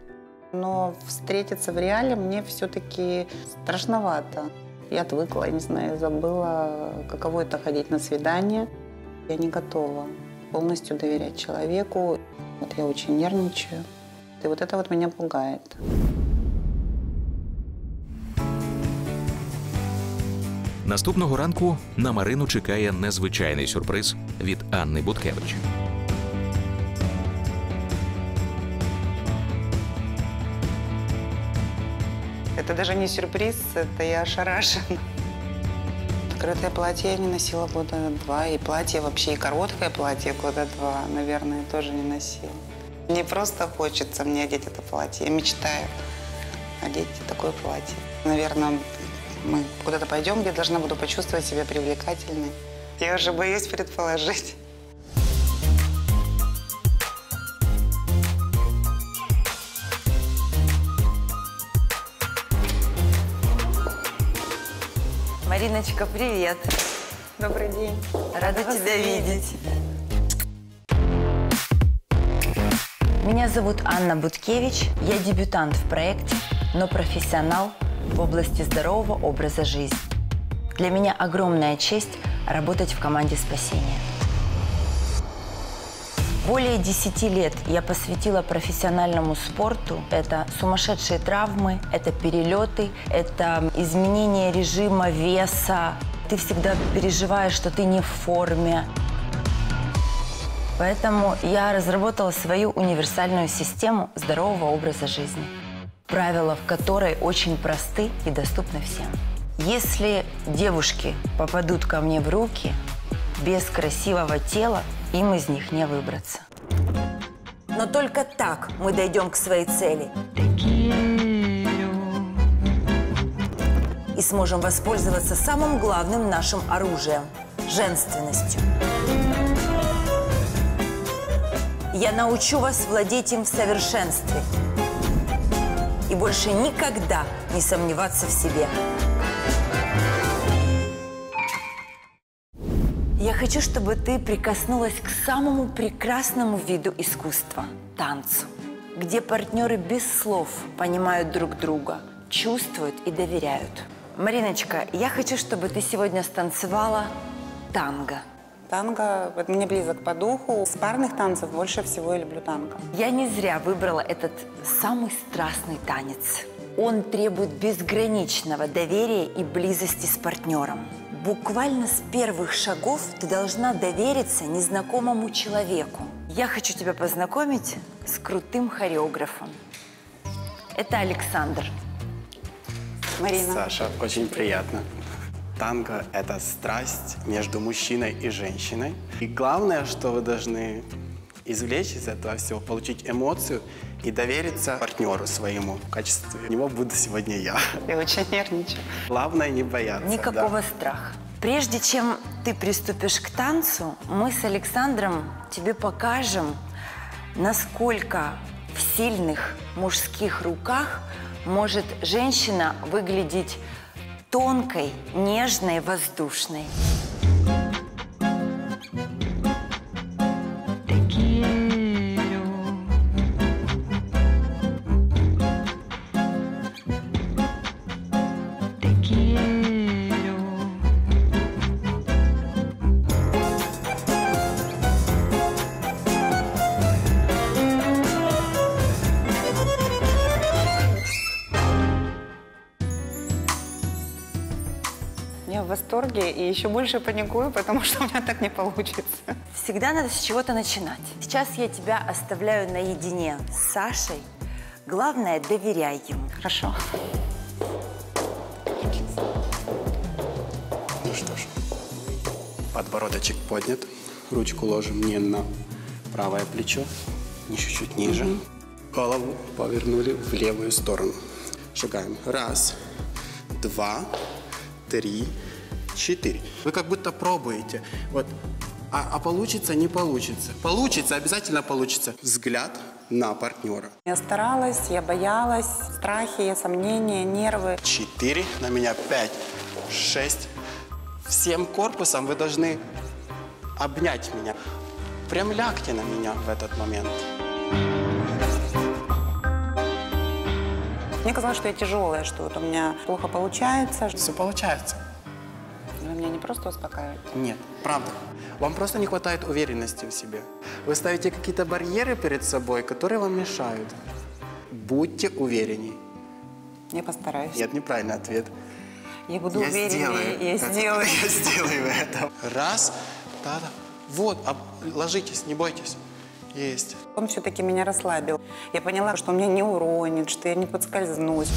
Но встретиться в реале мне все-таки страшновато. Я отвыкла, я не знаю, забыла, каково это ходить на свидание. Я не готова полностью доверять человеку. Вот я очень нервничаю. И вот это вот меня пугает. Наступного ранку на Марину чекає незвичайний сюрприз від Анни Буткевич. Это даже не сюрприз, это я ошарашена. Открытое платье я не носила года два, и платье вообще, и короткое платье года два, наверное, тоже не носила. Мне просто хочется мне одеть это платье. Я мечтаю одеть такое платье. Наверное, мы куда-то пойдем, где должна буду почувствовать себя привлекательной. Я уже боюсь предположить. Мариночка, привет. Добрый день. Рада тебя видеть. Меня зовут Анна Буткевич. Я дебютант в проекте, но профессионал в области здорового образа жизни. Для меня огромная честь работать в команде спасения. Более 10 лет я посвятила профессиональному спорту. Это сумасшедшие травмы, это перелеты, это изменение режима веса. Ты всегда переживаешь, что ты не в форме. Поэтому я разработала свою универсальную систему здорового образа жизни, правила в которой очень просты и доступны всем. Если девушки попадут ко мне в руки, без красивого тела им из них не выбраться. Но только так мы дойдем к своей цели. И сможем воспользоваться самым главным нашим оружием – женственностью. Я научу вас владеть им в совершенстве. И больше никогда не сомневаться в себе. Я хочу, чтобы ты прикоснулась к самому прекрасному виду искусства – танцу, где партнеры без слов понимают друг друга, чувствуют и доверяют. Мариночка, я хочу, чтобы ты сегодня станцевала танго. Танго вот мне близок по духу. С парных танцев больше всего я люблю танго. Я не зря выбрала этот самый страстный танец. Он требует безграничного доверия и близости с партнером. Буквально с первых шагов ты должна довериться незнакомому человеку. Я хочу тебя познакомить с крутым хореографом. Это Александр. Марина. Саша, очень приятно. танго – это страсть между мужчиной и женщиной. И главное, что вы должны извлечь из этого всего, получить эмоцию и довериться партнеру своему. В качестве него буду сегодня я. Я очень нервничаю. Главное не бояться. Никакого да. страха. Прежде чем ты приступишь к танцу, мы с Александром тебе покажем, насколько в сильных мужских руках может женщина выглядеть тонкой, нежной, воздушной. И еще больше паникую, потому что у меня так не получится. Всегда надо с чего-то начинать. Сейчас я тебя оставляю наедине с Сашей. Главное, доверяй ему. Хорошо. Ну что ж, подбородочек поднят, ручку ложим не на правое плечо, не чуть-чуть ниже. Голову повернули в левую сторону. Шагаем. Раз, два, три, четыре. Вы как будто пробуете. Вот. А, а получится, не получится. Получится, обязательно получится. Взгляд на партнера. Я старалась, я боялась, страхи, сомнения, нервы. Четыре, на меня пять, шесть. Всем корпусом вы должны обнять меня. Прям лягте на меня в этот момент. Мне казалось, что я тяжелая, что вот у меня плохо получается. Все получается. Вы меня не просто успокаиваете. Нет, правда. Вам просто не хватает уверенности в себе. Вы ставите какие-то барьеры перед собой, которые вам мешают. Будьте уверенней. Я постараюсь. Нет, неправильный ответ. Я буду я увереннее, сделаю. я это. сделаю. Я сделаю это. Раз, да-да. Вот, об- ложитесь, не бойтесь. Есть. Он все-таки меня расслабил. Я поняла, что он меня не уронит, что я не подскользнусь.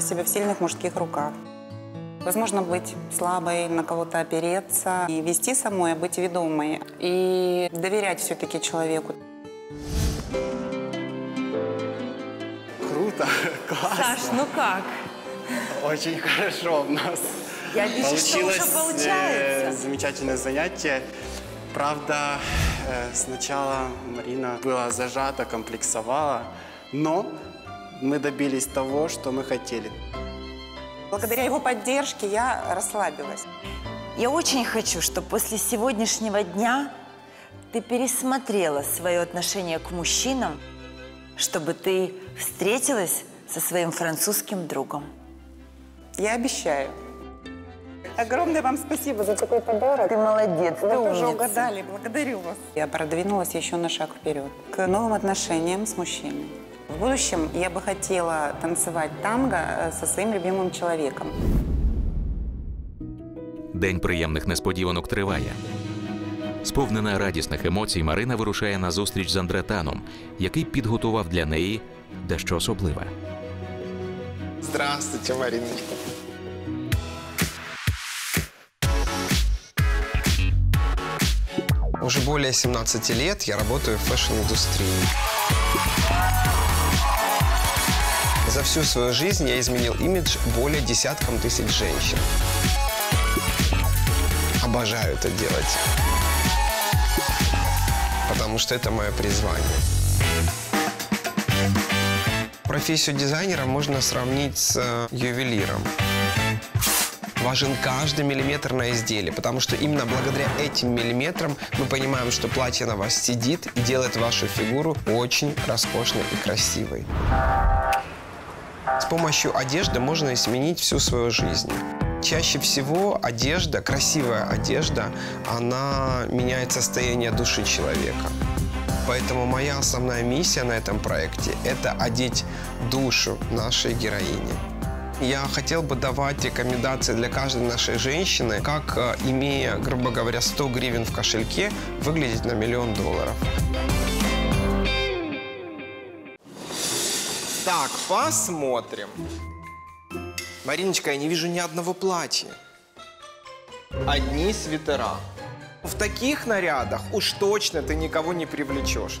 Я почувствовала себя в сильных мужских руках. Возможно, быть слабой, на кого-то опереться, и вести самой, а быть ведомой. И доверять все-таки человеку. Круто, классно. Саш, ну как? Очень хорошо у нас. Я вижу, что уже Получилось, получается. э, замечательное занятие. Правда, э, сначала Марина была зажата, комплексовала, но мы добились того, что мы хотели. Благодаря его поддержке я расслабилась. Я очень хочу, чтобы после сегодняшнего дня ты пересмотрела свое отношение к мужчинам, чтобы ты встретилась со своим французским другом. Я обещаю. Огромное вам спасибо за такой подарок. Ты молодец, Вы ты тоже умница. угадали. Благодарю вас. Я продвинулась еще на шаг вперед. К новым отношениям с мужчиной. В будущем я бы хотела танцевать танго э, со своим любимым человеком. День приємних несподіванок триває. Сповнена радісних емоцій, Марина вирушає на зустріч з Андретаном, який підготував для неї дещо особливе. Здравствуйте, Мариночка. Уже более 17 лет я работаю в фэшн-индустрии. За всю свою жизнь я изменил имидж более десяткам тысяч женщин. Обожаю это делать. Потому что это мое призвание. Профессию дизайнера можно сравнить с э, ювелиром. Важен каждый миллиметр на изделии, потому что именно благодаря этим миллиметрам мы понимаем, что платье на вас сидит и делает вашу фигуру очень роскошной и красивой. Помощью одежды можно изменить всю свою жизнь. Чаще всего одежда, красивая одежда, она меняет состояние души человека. Поэтому моя основная миссия на этом проекте – это одеть душу нашей героини. Я хотел бы давать рекомендации для каждой нашей женщины, как, э, имея, грубо говоря, 100 гривен в кошельке, выглядеть на миллион долларов. Так, посмотрим. Мариночка, я не вижу ни одного платья. Одни свитера. В таких нарядах уж точно ты никого не привлечешь.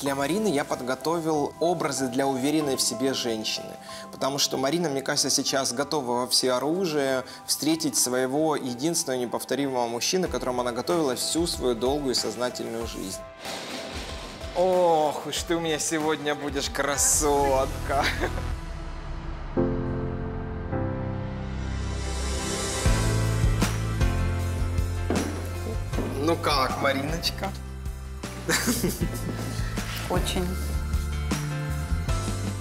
Для Марины я подготовил образы для уверенной в себе женщины. Потому что Марина, мне кажется, сейчас готова во всеоружие встретить своего единственного неповторимого мужчину, которому она готовила всю свою долгую и сознательную жизнь. Ох уж ты у меня сегодня будешь красотка. Ну как, Мариночка? Очень.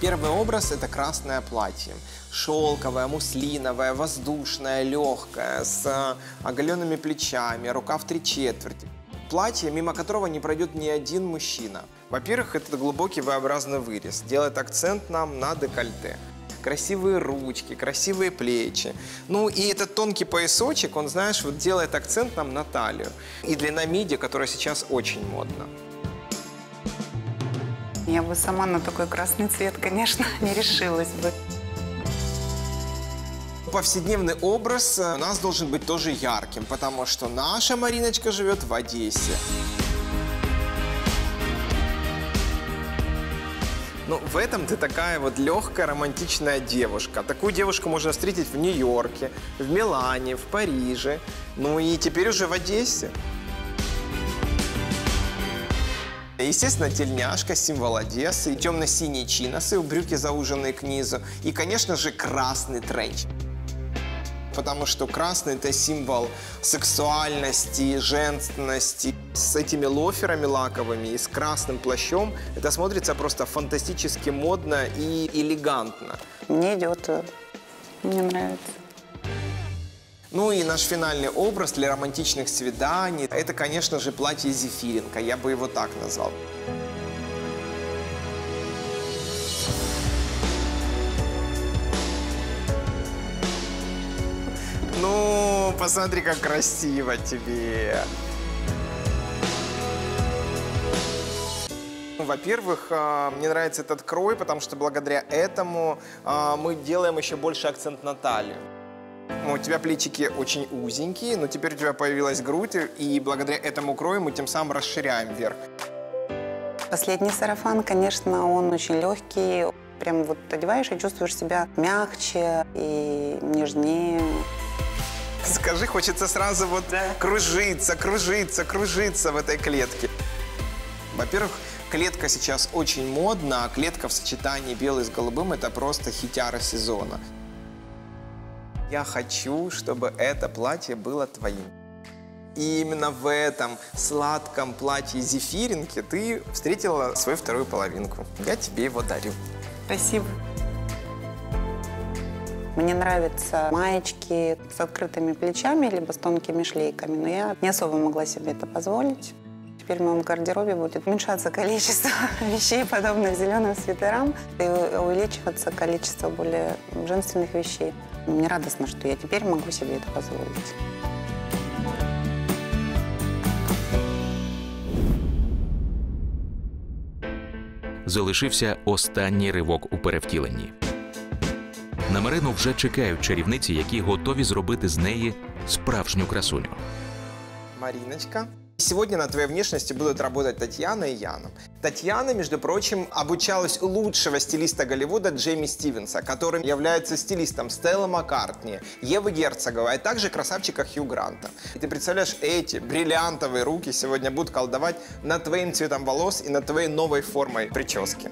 Первый образ – это красное платье. Шелковое, муслиновое, воздушное, легкое, с э, оголенными плечами, рука в три четверти. Платье, мимо которого не пройдет ни один мужчина. Во-первых, это глубокий V-образный вырез, делает акцент нам на декольте. Красивые ручки, красивые плечи. Ну и этот тонкий поясочек, он, знаешь, вот делает акцент нам на талию. И длина миди, которая сейчас очень модна. Я бы сама на такой красный цвет, конечно, не решилась бы. Повседневный образ э, у нас должен быть тоже ярким, потому что наша Мариночка живет в Одессе. Ну, в этом ты такая вот легкая, романтичная девушка. Такую девушку можно встретить в Нью-Йорке, в Милане, в Париже, ну и теперь уже в Одессе. Естественно, тельняшка, символ Одессы, темно-синие чиносы, брюки зауженные к низу и, конечно же, красный тренч. Потому что красный – это символ сексуальности, женственности. С этими лоферами лаковыми и с красным плащом это смотрится просто фантастически модно и элегантно. Мне идет, э, мне нравится. Ну и наш финальный образ для романтичных свиданий – это, конечно же, платье Зефиренко. Я бы его так назвал. Ну, посмотри, как красиво тебе. Ну, Во-первых, а, мне нравится этот крой, потому что благодаря этому а, мы делаем еще больше акцент на талию. У тебя плечики очень узенькие, но теперь у тебя появилась грудь, и благодаря этому крою мы тем самым расширяем вверх. Последний сарафан, конечно, он очень легкий. Прям вот одеваешь и чувствуешь себя мягче и нежнее. Скажи, хочется сразу вот кружиться, кружиться, кружиться в этой клетке. Во-первых, клетка сейчас очень модна, а клетка в сочетании белый с голубым – это просто хитяра сезона. Я хочу, чтобы это платье было твоим. И именно в этом сладком платье зефиринки ты встретила свою вторую половинку. Я тебе его дарю. Спасибо. Мне нравятся маечки с открытыми плечами, либо с тонкими шлейками, но я не особо могла себе это позволить. Теперь в моем гардеробе будет уменьшаться количество вещей, подобных зеленым свитерам, и увеличиваться количество более женственных вещей. Мне радостно, что я теперь могу себе это позволить. Залишився останній ривок у перевтіленні. На Марину вже чекають чарівниці, які готові зробити з неї справжню красуню. Мариночка. Сегодня на твоей внешности будут работать Татьяна и Яна. Татьяна, между прочим, обучалась у лучшего стилиста Голливуда Джейми Стивенса, которым является стилистом Стелла Маккартни, Евы Герцогова, а также красавчика Хью Гранта. И ты представляешь, эти бриллиантовые руки сегодня будут колдовать над твоим цветом волос и над твоей новой формой прически.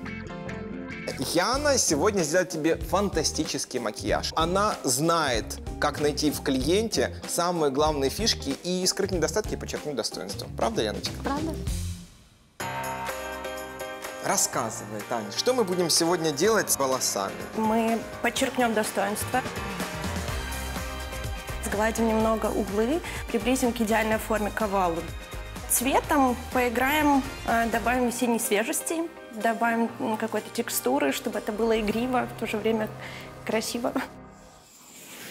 Яна сегодня сделает тебе фантастический макияж. Она знает, как найти в клиенте самые главные фишки и скрыть недостатки и подчеркнуть достоинства. Правда, Яночка? Правда? Рассказывай, Таня, что мы будем сегодня делать с волосами? Мы подчеркнем достоинство. пригладим немного углы, приблизим к идеальной форме к овалу. Цветом поиграем, э, добавим весенней свежести, добавим какой-то текстуры, чтобы это было игриво, в то же время красиво.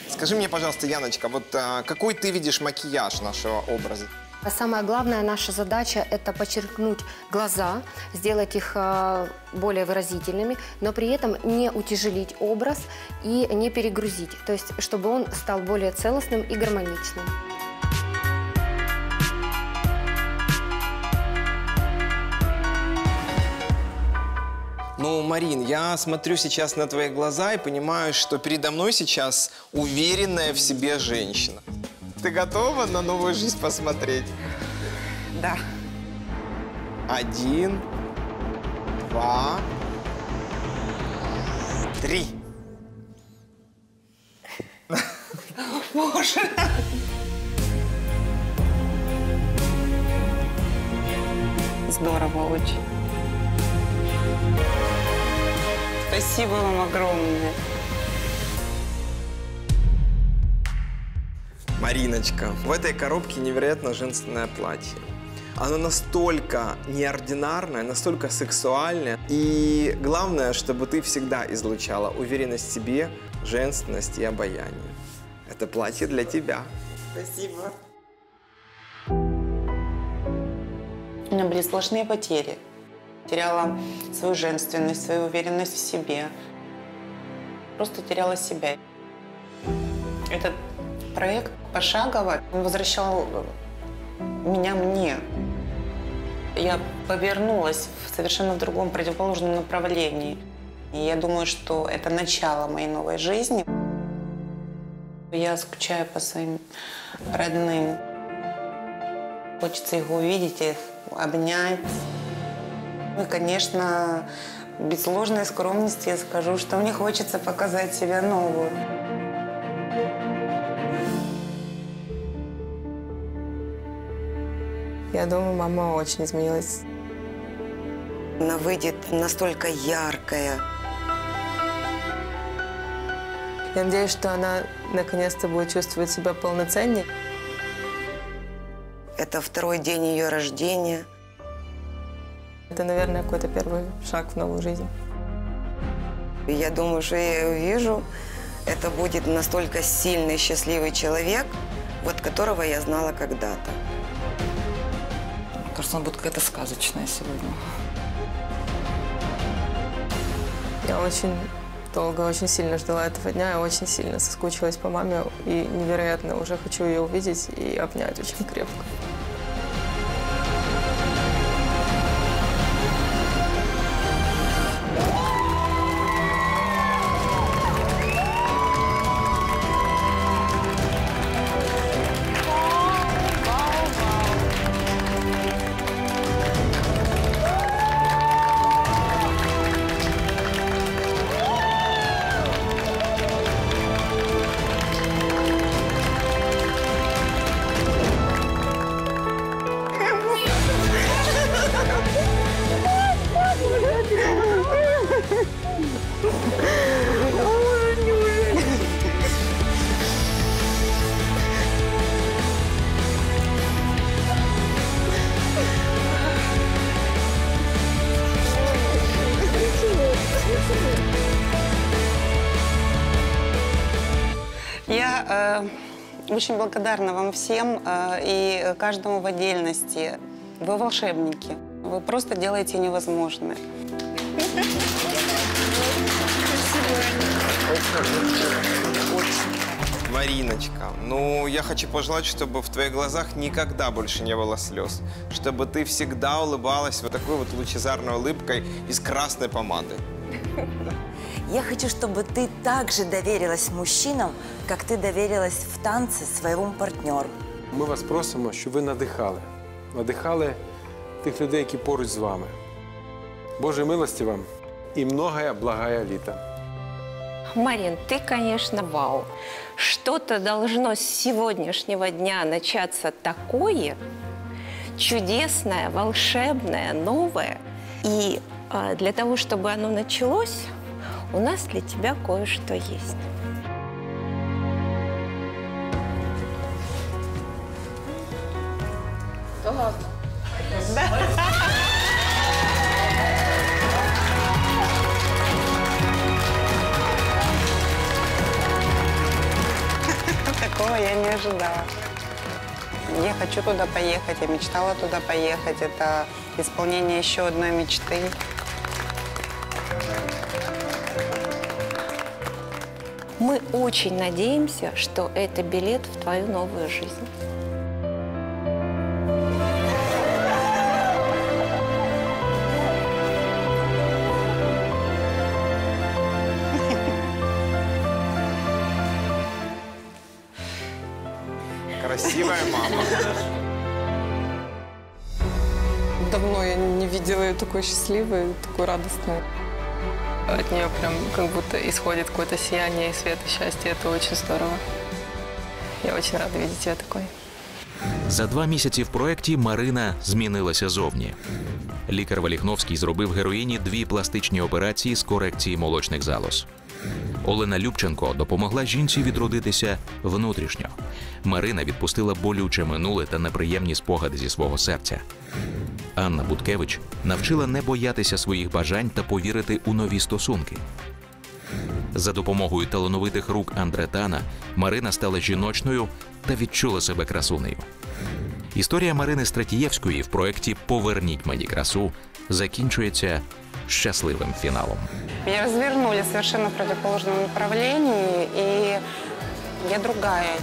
Скажи мне, пожалуйста, Яночка, вот а, какой ты видишь макияж нашего образа? А самая главная наша задача – это подчеркнуть глаза, сделать их э, более выразительными, но при этом не утяжелить образ и не перегрузить, то есть чтобы он стал более целостным и гармоничным. Ну, Марин, я смотрю сейчас на твои глаза и понимаю, что передо мной сейчас уверенная в себе женщина. Ты готова на новую жизнь посмотреть? Да. Один, два, три. Боже. Здорово очень. Спасибо вам огромное. Мариночка, в этой коробке невероятно женственное платье. Оно настолько неординарное, настолько сексуальное. И главное, чтобы ты всегда излучала уверенность в себе, женственность и обаяние. Это платье для тебя. Спасибо. У меня были сплошные потери. Теряла свою женственность, свою уверенность в себе. Просто теряла себя. Этот проект пошагово возвращал меня мне. Я повернулась в совершенно другом противоположном направлении. И я думаю, что это начало моей новой жизни. Я скучаю по своим родным. Хочется их увидеть, их обнять. Ну и, конечно, без ложной скромности я скажу, что мне хочется показать себя новую. Я думаю, мама очень изменилась. Она выйдет настолько яркая. Я надеюсь, что она наконец-то будет чувствовать себя полноценнее. Это второй день ее рождения. Это, наверное, какой-то первый шаг в новую жизнь. Я думаю, что я ее увижу. Это будет настолько сильный, счастливый человек, вот которого я знала когда-то. Кажется, она будет какая-то сказочная сегодня. Я очень долго, очень сильно ждала этого дня. Я очень сильно соскучилась по маме. И невероятно уже хочу ее увидеть и обнять очень крепко. Очень благодарна вам всем э, и каждому в отдельности. Вы волшебники. Вы просто делаете невозможное. Мариночка, ну я хочу пожелать, чтобы в твоих глазах никогда больше не было слез. Чтобы ты всегда улыбалась вот такой вот лучезарной улыбкой из красной помады. Я хочу, чтобы ты также доверилась мужчинам, как ты доверилась в танце своему партнеру. Ми вас просимо, щоб ви надихали. Надихали тих людей, які поруч з вами. Божої милості вам і многая благая літа. Марин, ты, конечно, вау. Что-то должно с сегодняшнего дня начаться такое чудесное, волшебное, новое. И а, для того, чтобы оно началось, у нас для тебя кое-что есть. Хочу туда поехать, я мечтала туда поехать. Это исполнение еще одной мечты. Мы очень надеемся, что это билет в твою новую жизнь. Такой счастливой, такой радостной. От нее прям как будто исходит какое-то сияние и свет, и счастье. Это очень здорово. Я очень рада видеть ее такой. За два місяці в проєкті Марина змінилася зовні. Лікар Валіхновський зробив героїні дві пластичні операції з корекції молочних залоз. Олена Любченко допомогла жінці відродитися внутрішньо. Марина відпустила болюче минуле та неприємні спогади зі свого серця. Анна Буткевич навчила не боятися своїх бажань та повірити у нові стосунки. За допомогою талановитих рук Андретана Марина стала жіночною та відчула себе красунею. Історія Марини Стратієвської в проєкті Поверніть мені красу закінчується щасливим фіналом. Меня развернули совершенно в противоположном направлении, и я другая.